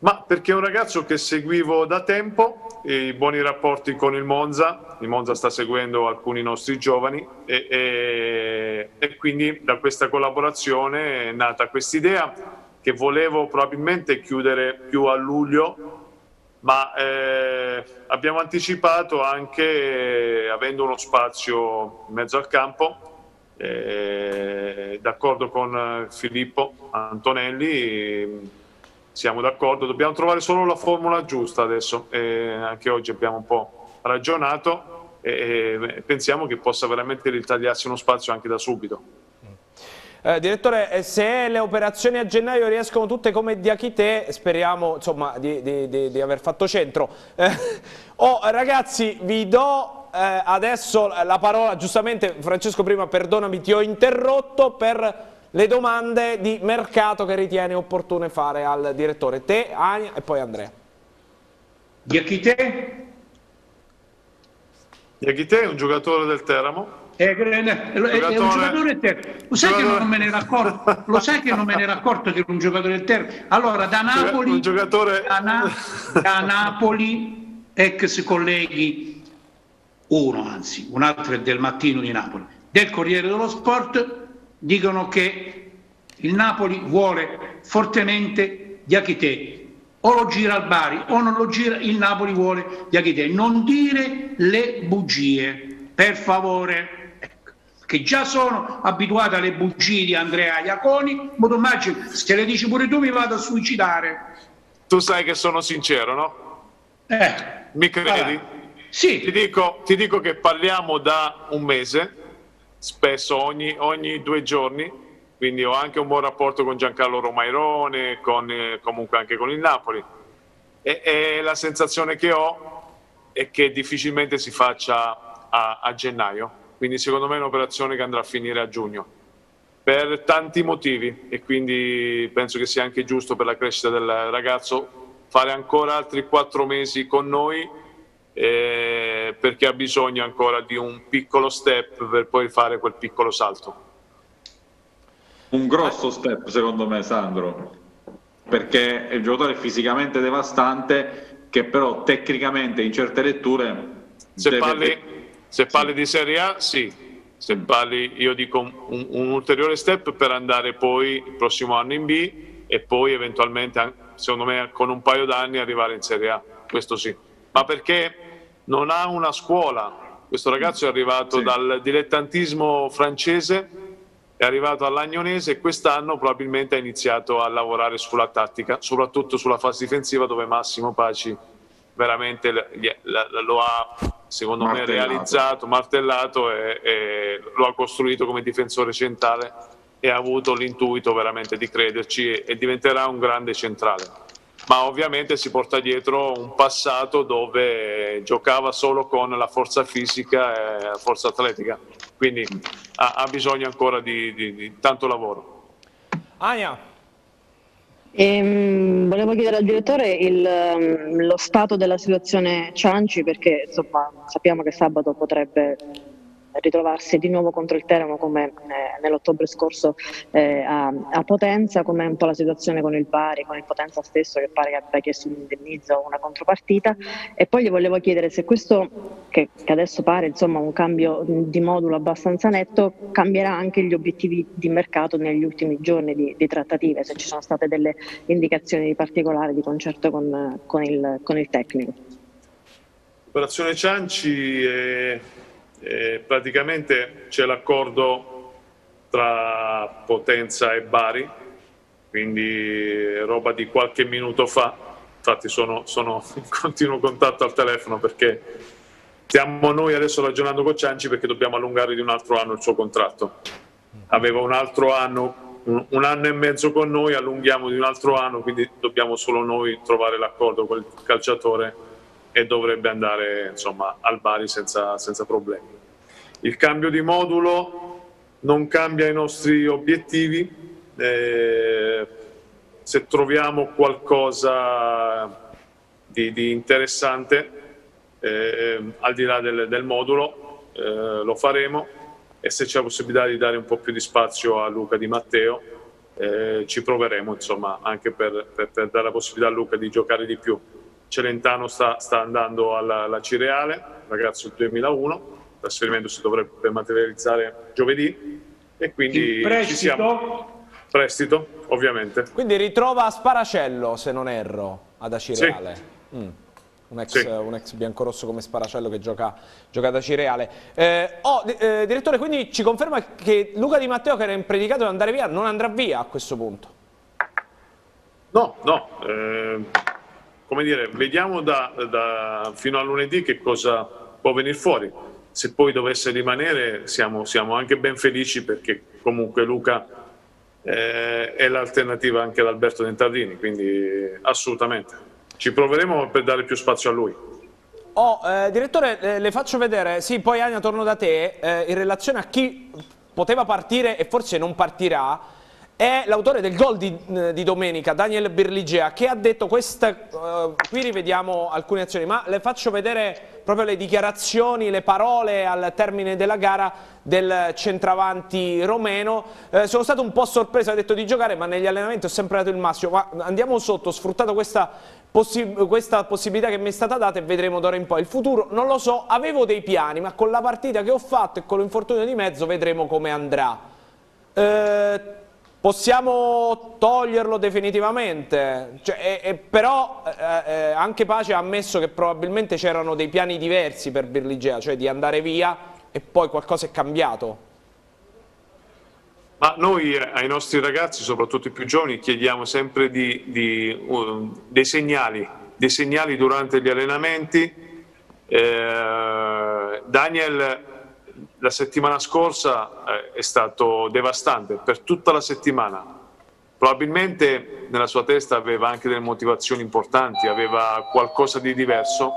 Ma perché è un ragazzo che seguivo da tempo, i buoni rapporti con il Monza, il Monza sta seguendo alcuni nostri giovani e, e, e quindi da questa collaborazione è nata questa idea che volevo probabilmente chiudere più a luglio, ma eh, abbiamo anticipato anche eh, avendo uno spazio in mezzo al campo, eh, d'accordo con Filippo Antonelli siamo d'accordo, dobbiamo trovare solo la formula giusta adesso, e anche oggi abbiamo un po' ragionato e pensiamo che possa veramente ritagliarsi uno spazio anche da subito. Eh, direttore, eh, se le operazioni a gennaio riescono tutte come Diachite, speriamo insomma, di, di, di, di, aver fatto centro. Eh, [laughs] oh, ragazzi, vi do eh, adesso la parola, giustamente Francesco prima perdonami ti ho interrotto per le domande di mercato che ritiene opportune fare al direttore. Te, Ania e poi Andrea. Diachite? Diachite è un giocatore del Teramo. È, è, è un giocatore del Teramo. Lo sai, che non me ne accorto, lo sai che non me ne ero accorto che era un giocatore del Teramo? Allora, da Napoli, giocatore... da, Na, da Napoli ex colleghi, uno anzi, un altro è del Mattino di Napoli, del Corriere dello Sport, dicono che il Napoli vuole fortemente Diachite o lo gira al Bari o non lo gira, il Napoli vuole Diachite non dire le bugie per favore che già sono abituato alle bugie di Andrea Iaconi ma tu immagini, se le dici pure tu mi vado a suicidare tu sai che sono sincero no? Eh, mi credi? Allora, sì. Ti dico, ti dico che parliamo da un mese spesso ogni, ogni, due giorni, quindi ho anche un buon rapporto con Giancarlo Romairone, con, eh, comunque anche con il Napoli. E, e, la sensazione che ho è che difficilmente si faccia a, a gennaio, quindi secondo me è un'operazione che andrà a finire a giugno. Per tanti motivi e quindi penso che sia anche giusto per la crescita del ragazzo fare ancora altri quattro mesi con noi eh, perché ha bisogno ancora di un piccolo step per poi fare quel piccolo salto. Un grosso step secondo me Sandro, perché è un giocatore fisicamente devastante che però tecnicamente in certe letture... Se, deve... parli, se parli di Serie A sì, se parli io dico un, un, ulteriore step per andare poi il prossimo anno in B e poi eventualmente secondo me con un paio d'anni arrivare in Serie A, questo sì. Ma perché non ha una scuola. Questo ragazzo è arrivato sì. dal dilettantismo francese, è arrivato all'Agnonese e quest'anno probabilmente ha iniziato a lavorare sulla tattica, soprattutto sulla fase difensiva dove Massimo Paci veramente lo ha secondo martellato. me realizzato, martellato e, e, lo ha costruito come difensore centrale e ha avuto l'intuito veramente di crederci e, e diventerà un grande centrale ma ovviamente si porta dietro un passato dove giocava solo con la forza fisica e la forza atletica, quindi ha, ha bisogno ancora di, di, di tanto lavoro. Ania. Ehm, volevo chiedere al direttore il, um, lo stato della situazione Cianci perché insomma, sappiamo che sabato potrebbe ritrovarsi di nuovo contro il Teramo come eh, nell'ottobre scorso eh, a, a, Potenza, come un po' la situazione con il Bari, con il Potenza stesso che pare che abbia chiesto un indennizzo o una contropartita e poi gli volevo chiedere se questo che, che, adesso pare insomma un cambio di modulo abbastanza netto cambierà anche gli obiettivi di mercato negli ultimi giorni di, di trattative, se ci sono state delle indicazioni di particolare di concerto con, con, il, con il tecnico. L'operazione Cianci è eh, praticamente c'è l'accordo tra Potenza e Bari, quindi roba di qualche minuto fa, infatti sono, sono in continuo contatto al telefono perché stiamo noi adesso ragionando con Cianci perché dobbiamo allungare di un altro anno il suo contratto. Aveva un altro anno, un anno e mezzo con noi, allunghiamo di un altro anno, quindi dobbiamo solo noi trovare l'accordo con il calciatore e dovrebbe andare insomma, al Bari senza, senza problemi. Il cambio di modulo non cambia i nostri obiettivi, eh, se troviamo qualcosa di, di interessante eh, al di là del, del modulo eh, lo faremo e se c'è la possibilità di dare un po' più di spazio a Luca Di Matteo eh, ci proveremo insomma anche per, per, per, dare la possibilità a Luca di giocare di più. Celentano sta, sta andando alla, alla Cireale, ragazzo del 2001, il trasferimento si dovrebbe materializzare giovedì e quindi ci siamo. Prestito, ovviamente. Quindi ritrova Sparacello, se non erro, ad Acireale. Sì. Mm. Un ex, sì. un ex, biancorosso come Sparacello che gioca, gioca ad Acireale. Eh, oh, eh, direttore, quindi ci conferma che Luca Di Matteo, che era impredicato di andare via, non andrà via a questo punto? No, no. Eh come dire, vediamo da, da, fino a lunedì che cosa può venire fuori. Se poi dovesse rimanere siamo, siamo anche ben felici perché comunque Luca eh, è l'alternativa anche ad Alberto Dentardini, quindi assolutamente. Ci proveremo per dare più spazio a lui. Oh, eh, direttore, eh, le faccio vedere, sì, poi Ania torno da te, eh, in relazione a chi poteva partire e forse non partirà, è l'autore del gol di, eh, di, domenica, Daniel Birligea, che ha detto questa, uh, qui rivediamo alcune azioni, ma le faccio vedere proprio le dichiarazioni, le parole al termine della gara del centravanti romeno. Eh, sono stato un po' sorpreso, ha detto di giocare, ma negli allenamenti ho sempre dato il massimo. Ma andiamo sotto, ho sfruttato questa, possi questa possibilità che mi è stata data e vedremo d'ora in poi. Il futuro non lo so, avevo dei piani, ma con la partita che ho fatto e con l'infortunio di mezzo vedremo come andrà. Eh, Possiamo toglierlo definitivamente, cioè, e, e però eh, eh, anche Pace ha ammesso che probabilmente c'erano dei piani diversi per Birligea, cioè di andare via e poi qualcosa è cambiato. Ma noi eh, ai nostri ragazzi, soprattutto i più giovani, chiediamo sempre di, di, uh, dei, segnali, dei segnali durante gli allenamenti. Eh, Daniel la settimana scorsa eh, è stato devastante per tutta la settimana. Probabilmente nella sua testa aveva anche delle motivazioni importanti, aveva qualcosa di diverso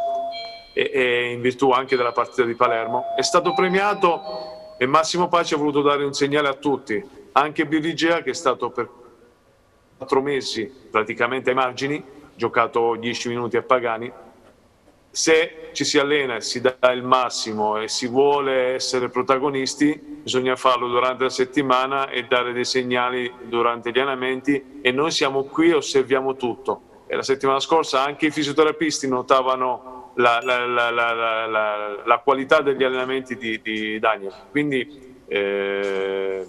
e, e in virtù anche della partita di Palermo. È stato premiato e Massimo Paci ha voluto dare un segnale a tutti, anche Birigea che è stato per quattro mesi praticamente ai margini, giocato 10 minuti a Pagani, se ci si allena e si dà il massimo e si vuole essere protagonisti, bisogna farlo durante la settimana e dare dei segnali durante gli allenamenti e noi siamo qui e osserviamo tutto. E la settimana scorsa anche i fisioterapisti notavano la, la, la, la qualità degli allenamenti di, di Daniel. Quindi eh,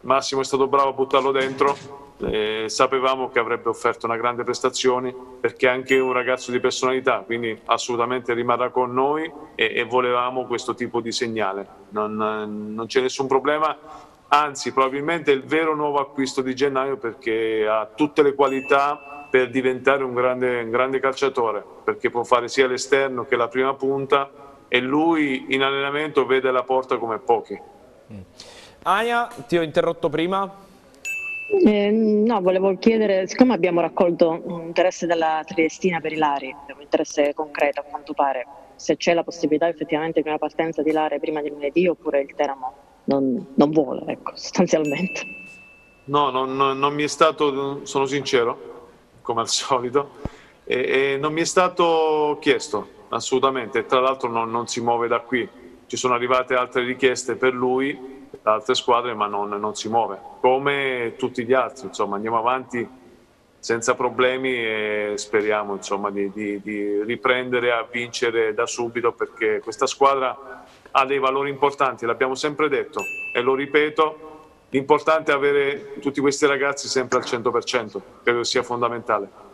Massimo è stato bravo a buttarlo dentro eh, sapevamo che avrebbe offerto una grande prestazione perché è anche un ragazzo di personalità, quindi assolutamente rimarrà con noi e, e volevamo questo tipo di segnale. Non, non c'è nessun problema, anzi probabilmente è il vero nuovo acquisto di gennaio perché ha tutte le qualità per diventare un grande, un grande calciatore, perché può fare sia l'esterno che la prima punta e lui in allenamento vede la porta come pochi. Aya, ti ho interrotto prima. Eh, no, volevo chiedere, siccome abbiamo raccolto un interesse dalla Triestina per Ilari, un interesse concreto a quanto pare, se c'è la possibilità effettivamente di una partenza di Ilari prima di lunedì oppure il Teramo non, non vuole, ecco, sostanzialmente. No, non, non, mi è stato, sono sincero, come al solito, e, e non mi è stato chiesto assolutamente, tra l'altro non, non, si muove da qui, ci sono arrivate altre richieste per lui da altre squadre ma non, non si muove, come tutti gli altri, insomma andiamo avanti senza problemi e speriamo insomma, di, di, di riprendere a vincere da subito perché questa squadra ha dei valori importanti, l'abbiamo sempre detto e lo ripeto, l'importante è avere tutti questi ragazzi sempre al 100%, credo sia fondamentale.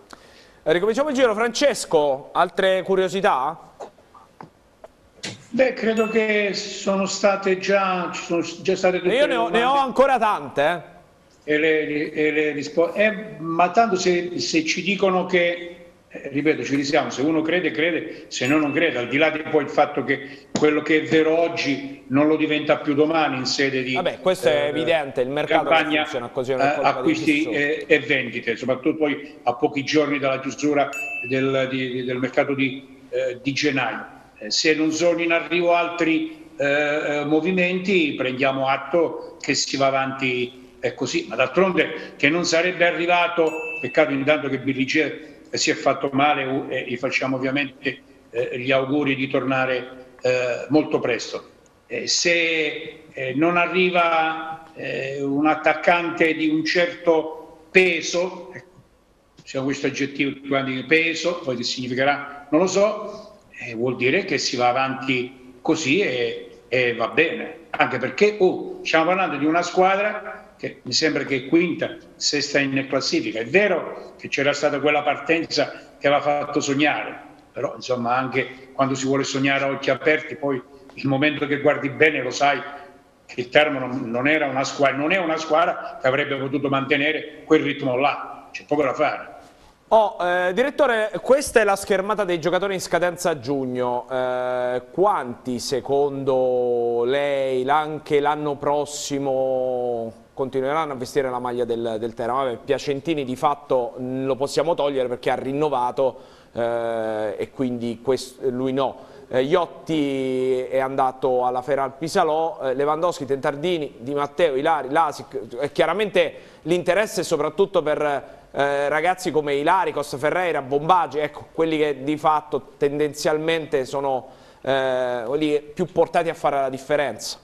Ricominciamo il giro, Francesco, altre curiosità? Beh, credo che sono state già, ci sono già state tutte Io ne ho, ne ho ancora tante, eh. E le, e le risposte, eh, ma tanto se, se ci dicono che eh, ripeto, ci risiamo, se uno crede, crede, se no non crede, al di là di poi il fatto che quello che è vero oggi non lo diventa più domani in sede di Vabbè, questo è eh, evidente, il mercato campagna, funziona così, eh, acquisti e, e, vendite, soprattutto poi a pochi giorni dalla chiusura del, di, del mercato di, di gennaio. Eh, se non sono in arrivo altri eh, movimenti, prendiamo atto che si va avanti così, ma d'altronde che non sarebbe arrivato, peccato intanto che Billiger si è fatto male e gli facciamo ovviamente eh, gli auguri di tornare eh, molto presto. Eh, se eh, non arriva eh, un attaccante di un certo peso, ecco, usiamo questo aggettivo di peso, poi che significherà non lo so, eh, vuol dire che si va avanti così e, e va bene, anche perché oh, stiamo parlando di una squadra che mi sembra che è quinta, sesta in classifica. È vero che c'era stata quella partenza che aveva fatto sognare, però insomma anche quando si vuole sognare a occhi aperti, poi il momento che guardi bene lo sai che il Termo non, era una squadra, non è una squadra che avrebbe potuto mantenere quel ritmo là, c'è poco da fare. Oh, eh, direttore, questa è la schermata dei giocatori in scadenza a giugno. Eh, quanti secondo lei anche l'anno prossimo continueranno a vestire la maglia del, del Teramo. Piacentini di fatto lo possiamo togliere perché ha rinnovato eh, e quindi questo, lui no. Eh, Iotti è andato alla Feral Pisalò, eh, Lewandowski, Tentardini, Di Matteo, Ilari, Lasic. chiaramente l'interesse soprattutto per eh, ragazzi come Ilari, Costa Ferreira, Bombaggi, ecco, quelli che di fatto tendenzialmente sono eh, più portati a fare la differenza.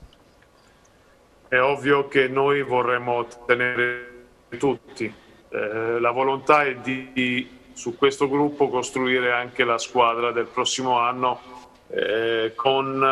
È ovvio che noi vorremmo tenere tutti. Eh, la volontà è di, di, su questo gruppo costruire anche la squadra del prossimo anno eh, con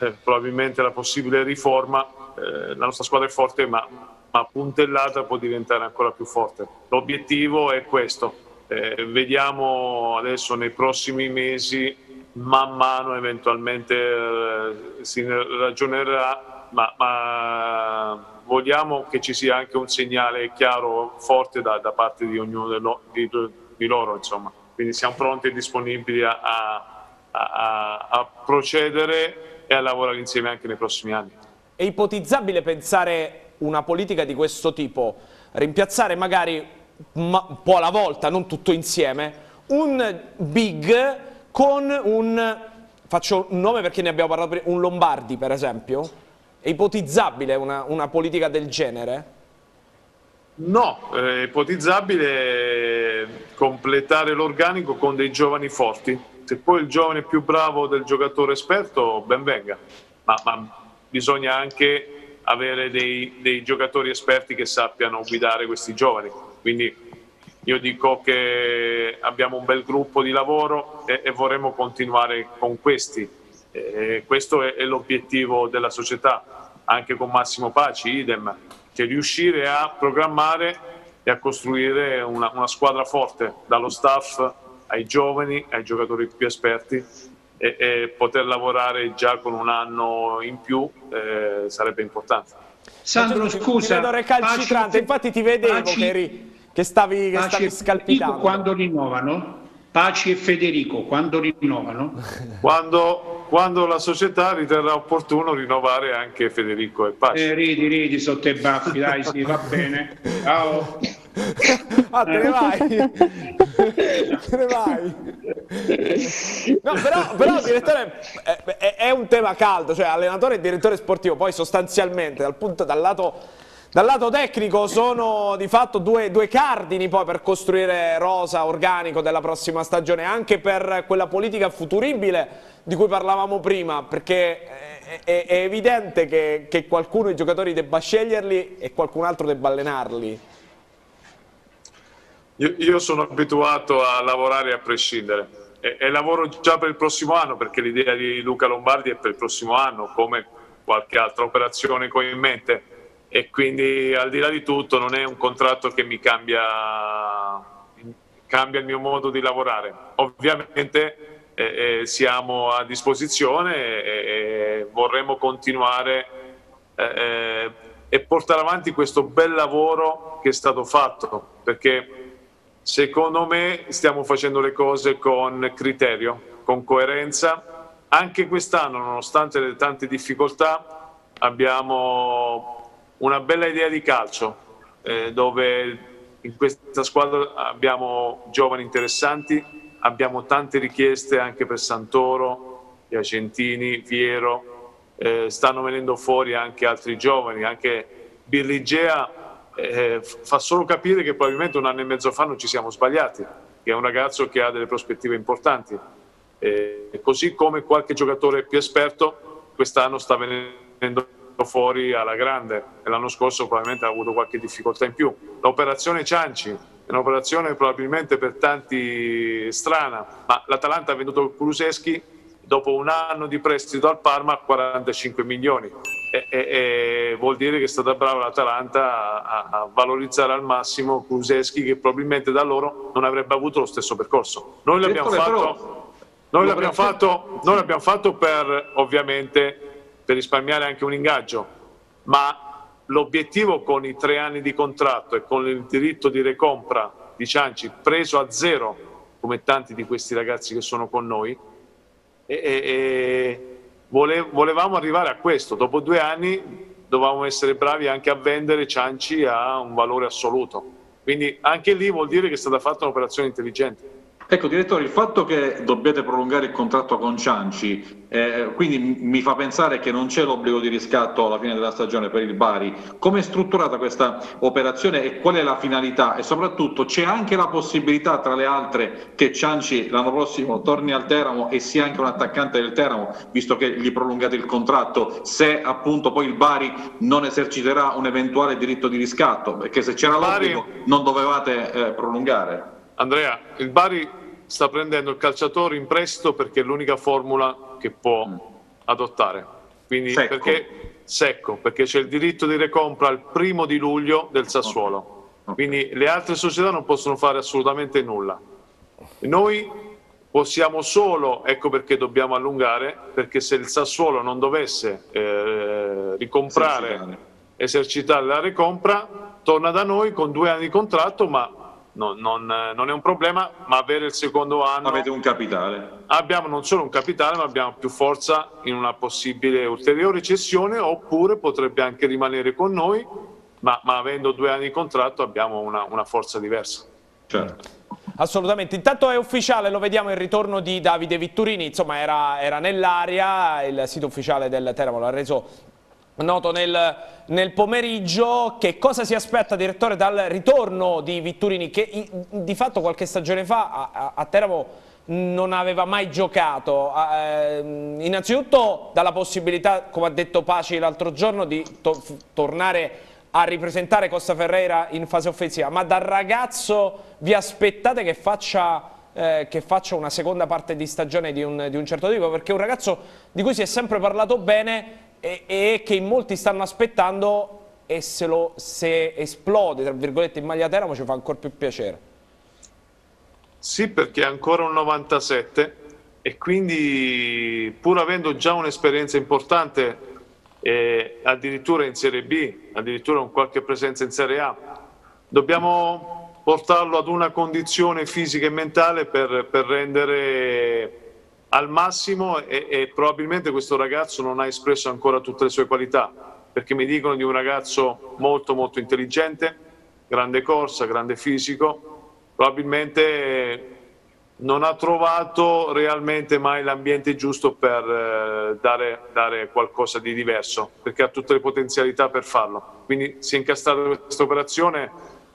eh, probabilmente la possibile riforma. Eh, la nostra squadra è forte ma, ma, puntellata può diventare ancora più forte. L'obiettivo è questo. Eh, vediamo adesso nei prossimi mesi man mano eventualmente eh, si ragionerà ma, ma, vogliamo che ci sia anche un segnale chiaro, forte da, da parte di ognuno lo, di, di, loro. Insomma. Quindi siamo pronti e disponibili a, a, a, a procedere e a lavorare insieme anche nei prossimi anni. È ipotizzabile pensare una politica di questo tipo, rimpiazzare magari un po' alla volta, non tutto insieme, un big con un, faccio un nome perché ne abbiamo parlato prima, un Lombardi per esempio? È ipotizzabile una, una politica del genere? No, è ipotizzabile completare l'organico con dei giovani forti. Se poi il giovane più bravo del giocatore esperto, ben venga. Ma, ma bisogna anche avere dei, dei, giocatori esperti che sappiano guidare questi giovani. Quindi io dico che abbiamo un bel gruppo di lavoro e, e vorremmo continuare con questi. E questo è, è l'obiettivo della società anche con Massimo Paci, idem, che riuscire a programmare e a costruire una, una squadra forte, dallo staff ai giovani, ai giocatori più esperti e, e, poter lavorare già con un anno in più eh, sarebbe importante. Sandro, scusa, ti recalcitrante, infatti ti vedevo Paci, che, eri, che stavi, che stavi scalpitando. Quando rinnovano? Paci e Federico, quando rinnovano? Quando, quando, la società riterrà opportuno rinnovare anche Federico e Paci. Eh, ridi, ridi sotto i baffi, dai, sì, va bene. Ciao. Ah, te ne vai? [laughs] te ne vai? No, però, però direttore, è, è, un tema caldo, cioè allenatore e direttore sportivo, poi sostanzialmente dal punto, dal lato dal lato tecnico sono di fatto due, due, cardini poi per costruire rosa organico della prossima stagione, anche per quella politica futuribile di cui parlavamo prima, perché è, è, è evidente che, che qualcuno i giocatori debba sceglierli e qualcun altro debba allenarli. Io, io sono abituato a lavorare a prescindere e, e lavoro già per il prossimo anno perché l'idea di Luca Lombardi è per il prossimo anno, come qualche altra operazione che ho in mente e quindi al di là di tutto non è un contratto che mi cambia, cambia il mio modo di lavorare. Ovviamente eh, eh, siamo a disposizione e, e vorremmo continuare eh, eh, e portare avanti questo bel lavoro che è stato fatto perché secondo me stiamo facendo le cose con criterio, con coerenza. Anche quest'anno, nonostante le tante difficoltà, abbiamo una bella idea di calcio eh, dove in questa squadra abbiamo giovani interessanti, abbiamo tante richieste anche per Santoro, Piacentini, Viero, eh, stanno venendo fuori anche altri giovani, anche Birligea eh, fa solo capire che probabilmente un anno e mezzo fa non ci siamo sbagliati, che è un ragazzo che ha delle prospettive importanti, eh, così come qualche giocatore più esperto quest'anno sta venendo fuori alla grande. E l'anno scorso probabilmente ha avuto qualche difficoltà in più. L'operazione Cianci è un'operazione probabilmente per tanti strana, ma l'Atalanta ha venduto Kuluseschi dopo un anno di prestito al Parma a 45 milioni e, e, vuol dire che è stata brava l'Atalanta a, a, valorizzare al massimo Kuluseschi che probabilmente da loro non avrebbe avuto lo stesso percorso. Noi l'abbiamo fatto, noi l'abbiamo fatto, noi l'abbiamo fatto per ovviamente per risparmiare anche un ingaggio, ma l'obiettivo con i tre anni di contratto e con il diritto di recompra di Cianci preso a zero, come tanti di questi ragazzi che sono con noi, e, e volevamo arrivare a questo. Dopo due anni dovevamo essere bravi anche a vendere Cianci a un valore assoluto. Quindi anche lì vuol dire che è stata fatta un'operazione intelligente. Ecco, direttore, il fatto che dobbiate prolungare il contratto con Cianci, eh, quindi mi fa pensare che non c'è l'obbligo di riscatto alla fine della stagione per il Bari. Come è strutturata questa operazione e qual è la finalità? E soprattutto c'è anche la possibilità, tra le altre, che Cianci l'anno prossimo torni al Teramo e sia anche un attaccante del Teramo, visto che gli prolungate il contratto, se appunto poi il Bari non eserciterà un eventuale diritto di riscatto, perché se c'era l'obbligo non dovevate eh, prolungare. Andrea, il Bari sta prendendo il calciatore in prestito perché è l'unica formula che può mm. adottare. Quindi secco. perché secco, perché c'è il diritto di recompra il primo di luglio del Sassuolo. Okay. Okay. Quindi le altre società non possono fare assolutamente nulla. Noi possiamo solo, ecco perché dobbiamo allungare, perché se il Sassuolo non dovesse eh, ricomprare, esercitare. esercitare la recompra, torna da noi con due anni di contratto, ma non, non, non, è un problema, ma avere il secondo anno... Avete un capitale. Abbiamo non solo un capitale, ma abbiamo più forza in una possibile ulteriore cessione, oppure potrebbe anche rimanere con noi, ma, ma avendo due anni di contratto abbiamo una, una forza diversa. Certo. Assolutamente, intanto è ufficiale, lo vediamo il ritorno di Davide Vitturini, insomma era, era nell'aria, il sito ufficiale del Teramo l'ha reso noto nel, nel, pomeriggio. Che cosa si aspetta, direttore, dal ritorno di Vitturini, che di fatto qualche stagione fa a, a, a Teramo non aveva mai giocato. Eh, innanzitutto dalla possibilità, come ha detto Paci l'altro giorno, di to tornare a ripresentare Costa Ferreira in fase offensiva, ma dal ragazzo vi aspettate che faccia... Eh, che faccia una seconda parte di stagione di un, di un certo tipo, perché è un ragazzo di cui si è sempre parlato bene, e, e che in molti stanno aspettando e se, lo, se esplode tra virgolette in maglia Teramo ci fa ancora più piacere. Sì, perché è ancora un 97 e quindi pur avendo già un'esperienza importante eh, addirittura in Serie B, addirittura con qualche presenza in Serie A, dobbiamo portarlo ad una condizione fisica e mentale per, per rendere al massimo e, e, probabilmente questo ragazzo non ha espresso ancora tutte le sue qualità, perché mi dicono di un ragazzo molto molto intelligente, grande corsa, grande fisico, probabilmente non ha trovato realmente mai l'ambiente giusto per eh, dare, dare, qualcosa di diverso, perché ha tutte le potenzialità per farlo. Quindi si è incastrata questa operazione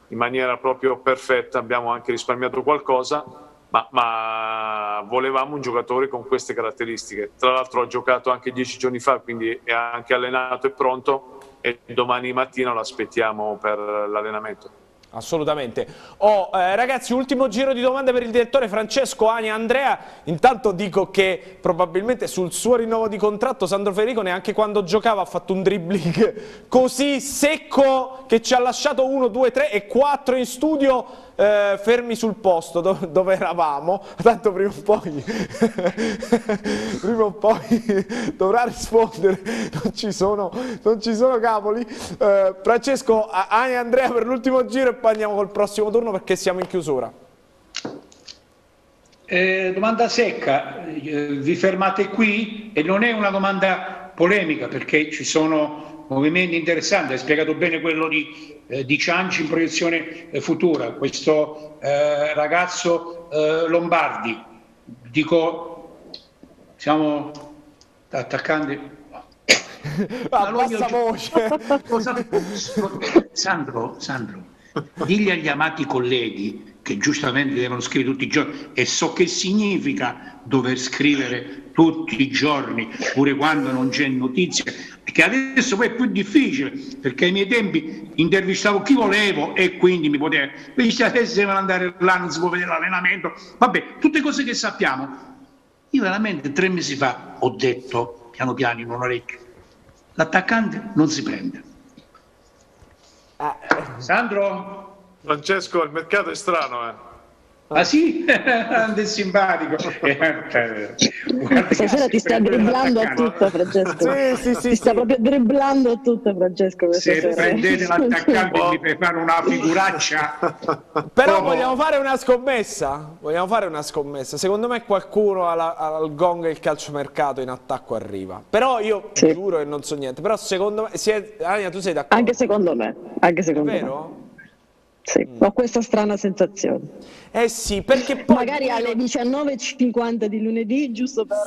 in maniera proprio perfetta, abbiamo anche risparmiato qualcosa, ma, ma, volevamo un giocatore con queste caratteristiche. Tra l'altro ha giocato anche dieci giorni fa, quindi è anche allenato e pronto e domani mattina lo aspettiamo per l'allenamento. Assolutamente. Oh, eh, ragazzi, ultimo giro di domande per il direttore Francesco Ania Andrea. Intanto dico che probabilmente sul suo rinnovo di contratto Sandro Federico neanche quando giocava ha fatto un dribbling [laughs] così secco che ci ha lasciato 1, 2, 3 e 4 in studio eh, fermi sul posto dove, dove, eravamo. [laughs] Tanto prima o poi, [laughs] prima o poi dovrà rispondere. Non ci sono, non ci sono cavoli. Eh, Francesco, Ania Andrea per l'ultimo giro poi andiamo col prossimo turno perché siamo in chiusura. Eh, domanda secca, eh, vi fermate qui? E non è una domanda polemica perché ci sono movimenti interessanti, hai spiegato bene quello di, eh, di Cianci in proiezione eh, futura, questo eh, ragazzo eh, Lombardi, dico, siamo attaccanti a bassa voce. [laughs] Sandro, Sandro, digli agli amati colleghi che giustamente devono scrivere tutti i giorni e so che significa dover scrivere tutti i giorni pure quando non c'è notizia che adesso poi è più difficile perché ai miei tempi intervistavo chi volevo e quindi mi poteva. Invece adesso devono andare là non si può vedere l'allenamento. Vabbè tutte cose che sappiamo. Io veramente tre mesi fa ho detto piano piano in un orecchio l'attaccante non si prende. Sandro? Francesco, il mercato è strano, eh. Ah sì? [laughs] Grande simpatico. Stasera ti sta dribblando a tutto, Francesco. Sì, sì, sì, ti sta proprio dribblando a tutto, Francesco. Se sera. prendete [laughs] l'attaccante mi fai fare una figuraccia. Però oh. vogliamo fare una scommessa? Vogliamo fare una scommessa? Secondo me qualcuno alla, al gong e il calciomercato in attacco arriva. Però io sì. giuro che non so niente. Però secondo me... È... Ania, tu sei d'accordo? Anche secondo me. Anche secondo è vero? Me. Sì, mm. ho questa strana sensazione. Eh sì, perché poi... Magari alle 19.50 di lunedì, giusto per...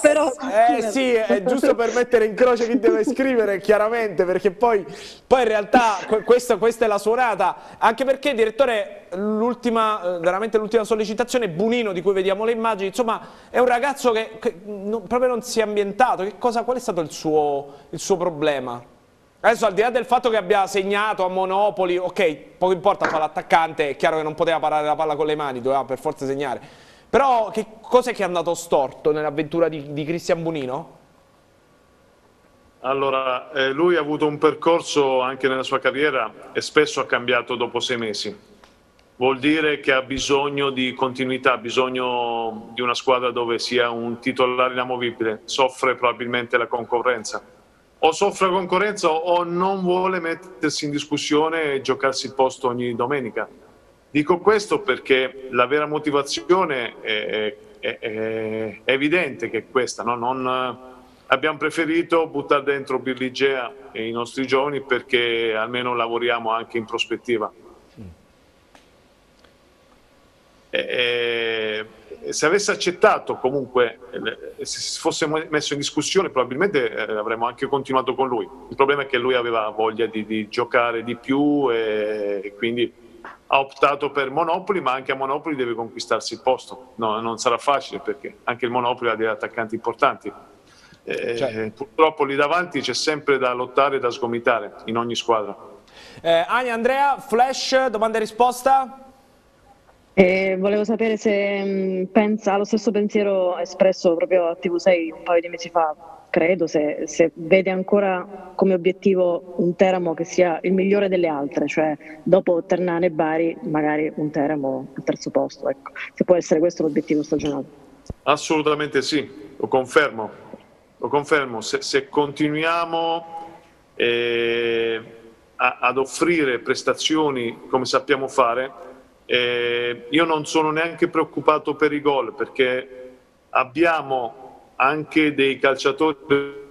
però... Eh sì, è giusto per mettere in croce chi deve scrivere, chiaramente, perché poi, poi in realtà questa, questa, è la suonata, anche perché, direttore, l'ultima, eh, veramente l'ultima sollecitazione, Bunino, di cui vediamo le immagini, insomma, è un ragazzo che, che non, proprio non si è ambientato, che cosa, qual è stato il suo, il suo problema? Adesso al di là del fatto che abbia segnato a Monopoli, ok, poco importa fa l'attaccante, è chiaro che non poteva parare la palla con le mani, doveva per forza segnare. Però che cos'è che è andato storto nell'avventura di, di Cristian Bonino? Allora, eh, lui ha avuto un percorso anche nella sua carriera e spesso ha cambiato dopo sei mesi. Vuol dire che ha bisogno di continuità, ha bisogno di una squadra dove sia un titolare inamovibile, soffre probabilmente la concorrenza o soffre concorrenza o non vuole mettersi in discussione e giocarsi il posto ogni domenica. Dico questo perché la vera motivazione è, è, è, è evidente che è questa. No? Non, abbiamo preferito buttare dentro Birligea e i nostri giovani perché almeno lavoriamo anche in prospettiva. E, se avesse accettato comunque, eh, se si fosse messo in discussione, probabilmente eh, avremmo anche continuato con lui. Il problema è che lui aveva voglia di, di giocare di più e, e, quindi ha optato per Monopoli, ma anche a Monopoli deve conquistarsi il posto. No, non sarà facile perché anche il Monopoli ha degli attaccanti importanti. Eh, cioè. Purtroppo lì davanti c'è sempre da lottare e da sgomitare in ogni squadra. Eh, Ania, Andrea, flash, domanda e risposta? E volevo sapere se mh, mm, pensa allo stesso pensiero espresso proprio a TV6 un paio di mesi fa, credo, se, se, vede ancora come obiettivo un Teramo che sia il migliore delle altre, cioè dopo Ternane e Bari magari un Teramo al terzo posto, ecco. se può essere questo l'obiettivo stagionale. Assolutamente sì, lo confermo, lo confermo. Se, se continuiamo eh, a, ad offrire prestazioni come sappiamo fare, eh, io non sono neanche preoccupato per i gol perché abbiamo anche dei calciatori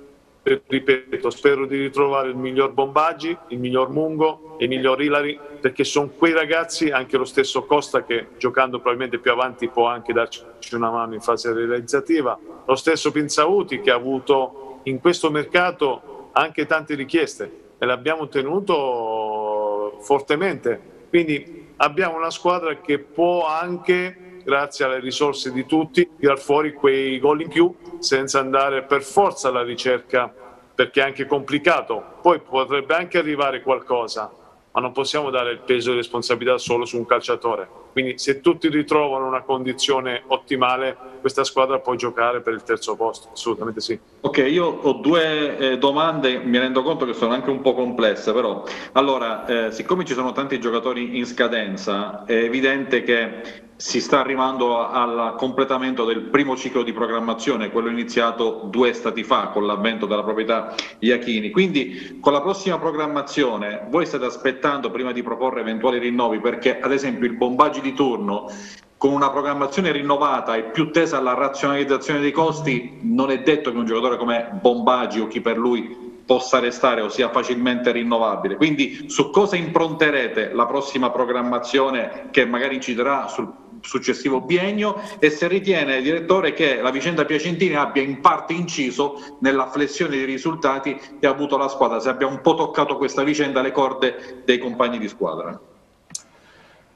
ripeto, spero di ritrovare il miglior Bombaggi, il miglior Mungo, il miglior Ilari, perché sono quei ragazzi, anche lo stesso Costa che giocando probabilmente più avanti può anche darci una mano in fase realizzativa, lo stesso Pinzauti che ha avuto in questo mercato anche tante richieste e l'abbiamo tenuto fortemente. Quindi abbiamo una squadra che può anche, grazie alle risorse di tutti, tirar fuori quei gol in più senza andare per forza alla ricerca perché è anche complicato. Poi potrebbe anche arrivare qualcosa, ma non possiamo dare il peso di responsabilità solo su un calciatore. Quindi se tutti ritrovano una condizione ottimale, questa squadra può giocare per il terzo posto, assolutamente sì. Ok, io ho due eh, domande, mi rendo conto che sono anche un po' complesse, però allora, eh, siccome ci sono tanti giocatori in scadenza, è evidente che si sta arrivando al completamento del primo ciclo di programmazione, quello iniziato due estati fa con l'avvento della proprietà Iachini. Quindi con la prossima programmazione voi state aspettando prima di proporre eventuali rinnovi perché ad esempio il bombaggi di turno con una programmazione rinnovata e più tesa alla razionalizzazione dei costi, non è detto che un giocatore come Bombaggi o chi per lui possa restare o sia facilmente rinnovabile. Quindi su cosa impronterete la prossima programmazione che magari inciderà sul successivo biennio e se ritiene, direttore, che la vicenda Piacentini abbia in parte inciso nella flessione dei risultati che ha avuto la squadra, se abbia un po' toccato questa vicenda le corde dei compagni di squadra.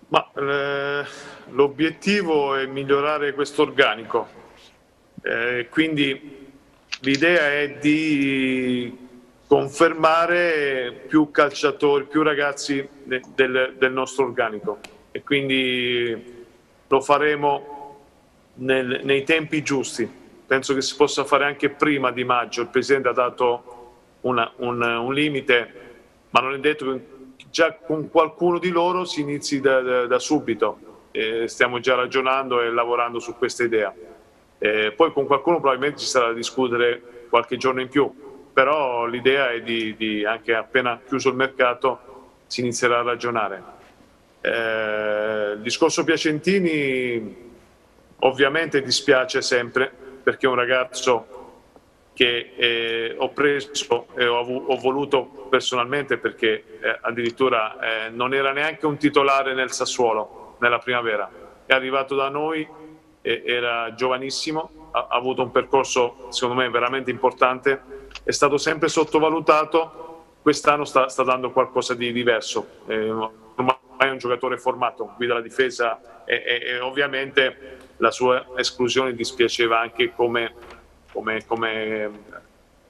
Ma, eh, l'obiettivo è migliorare questo organico, eh, quindi l'idea è di confermare più calciatori, più ragazzi del, del nostro organico e quindi lo faremo nel, nei tempi giusti. Penso che si possa fare anche prima di maggio. Il Presidente ha dato una, un, un, limite, ma non è detto che già con qualcuno di loro si inizi da, da, da subito. Eh, stiamo già ragionando e lavorando su questa idea. Eh, poi con qualcuno probabilmente ci sarà da discutere qualche giorno in più, però l'idea è di, di anche appena chiuso il mercato si inizierà a ragionare. Eh, il discorso Piacentini ovviamente dispiace sempre perché è un ragazzo che eh, ho preso e ho, ho, voluto personalmente perché eh, addirittura eh, non era neanche un titolare nel Sassuolo nella primavera. È arrivato da noi, era giovanissimo, ha, ha, avuto un percorso secondo me veramente importante, è stato sempre sottovalutato, quest'anno sta, sta dando qualcosa di diverso. Eh, è un giocatore formato, guida la difesa e, e, e ovviamente la sua esclusione dispiaceva anche come, come, come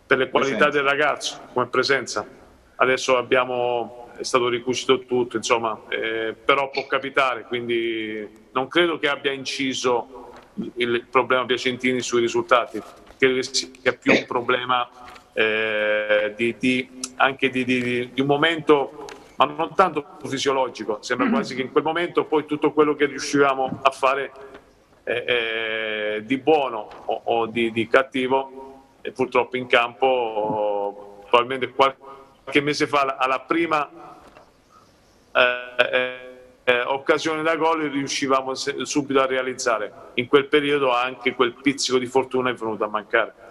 per le qualità presenza. del ragazzo, come presenza. Adesso abbiamo, è stato ricucito tutto, insomma, eh, però può capitare, quindi non credo che abbia inciso il problema Piacentini sui risultati, credo che sia più un problema eh, di, di, anche di, di, un momento ma non tanto fisiologico, sembra quasi che in quel momento poi tutto quello che riuscivamo a fare eh, eh, di buono o, o di, di, cattivo e purtroppo in campo probabilmente qualche mese fa alla prima eh, eh occasione da gol riuscivamo subito a realizzare. In quel periodo anche quel pizzico di fortuna è venuto a mancare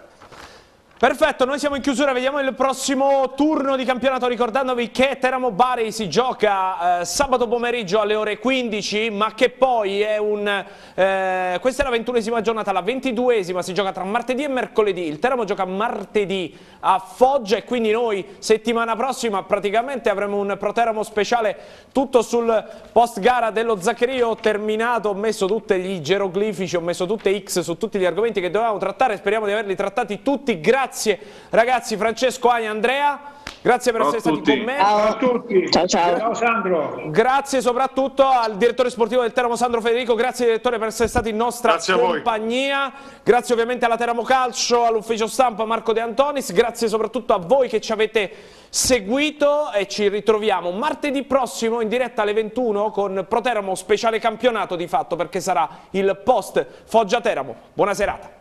Perfetto, noi siamo in chiusura, vediamo il prossimo turno di campionato ricordandovi che Teramo Bari si gioca eh, sabato pomeriggio alle ore 15 ma che poi è un... Eh, questa è la ventunesima giornata, la ventiduesima si gioca tra martedì e mercoledì, il Teramo gioca martedì a Foggia e quindi noi settimana prossima praticamente avremo un Proteramo speciale tutto sul post gara dello Zaccherio, ho terminato, ho messo tutti gli geroglifici, ho messo tutte X su tutti gli argomenti che dovevamo trattare, speriamo di averli trattati tutti, grazie Grazie ragazzi, Francesco, Ani, Andrea. Grazie per ciao essere stati con me. Ciao a tutti. Ciao, ciao. Ciao Sandro. Grazie soprattutto al direttore sportivo del Teramo Sandro Federico. Grazie direttore per essere stato in nostra Grazie compagnia. Grazie ovviamente alla Teramo Calcio, all'ufficio stampa Marco De Antonis. Grazie soprattutto a voi che ci avete seguito e ci ritroviamo martedì prossimo in diretta alle 21 con Proteramo speciale campionato di fatto perché sarà il post Foggia Teramo. Buona serata.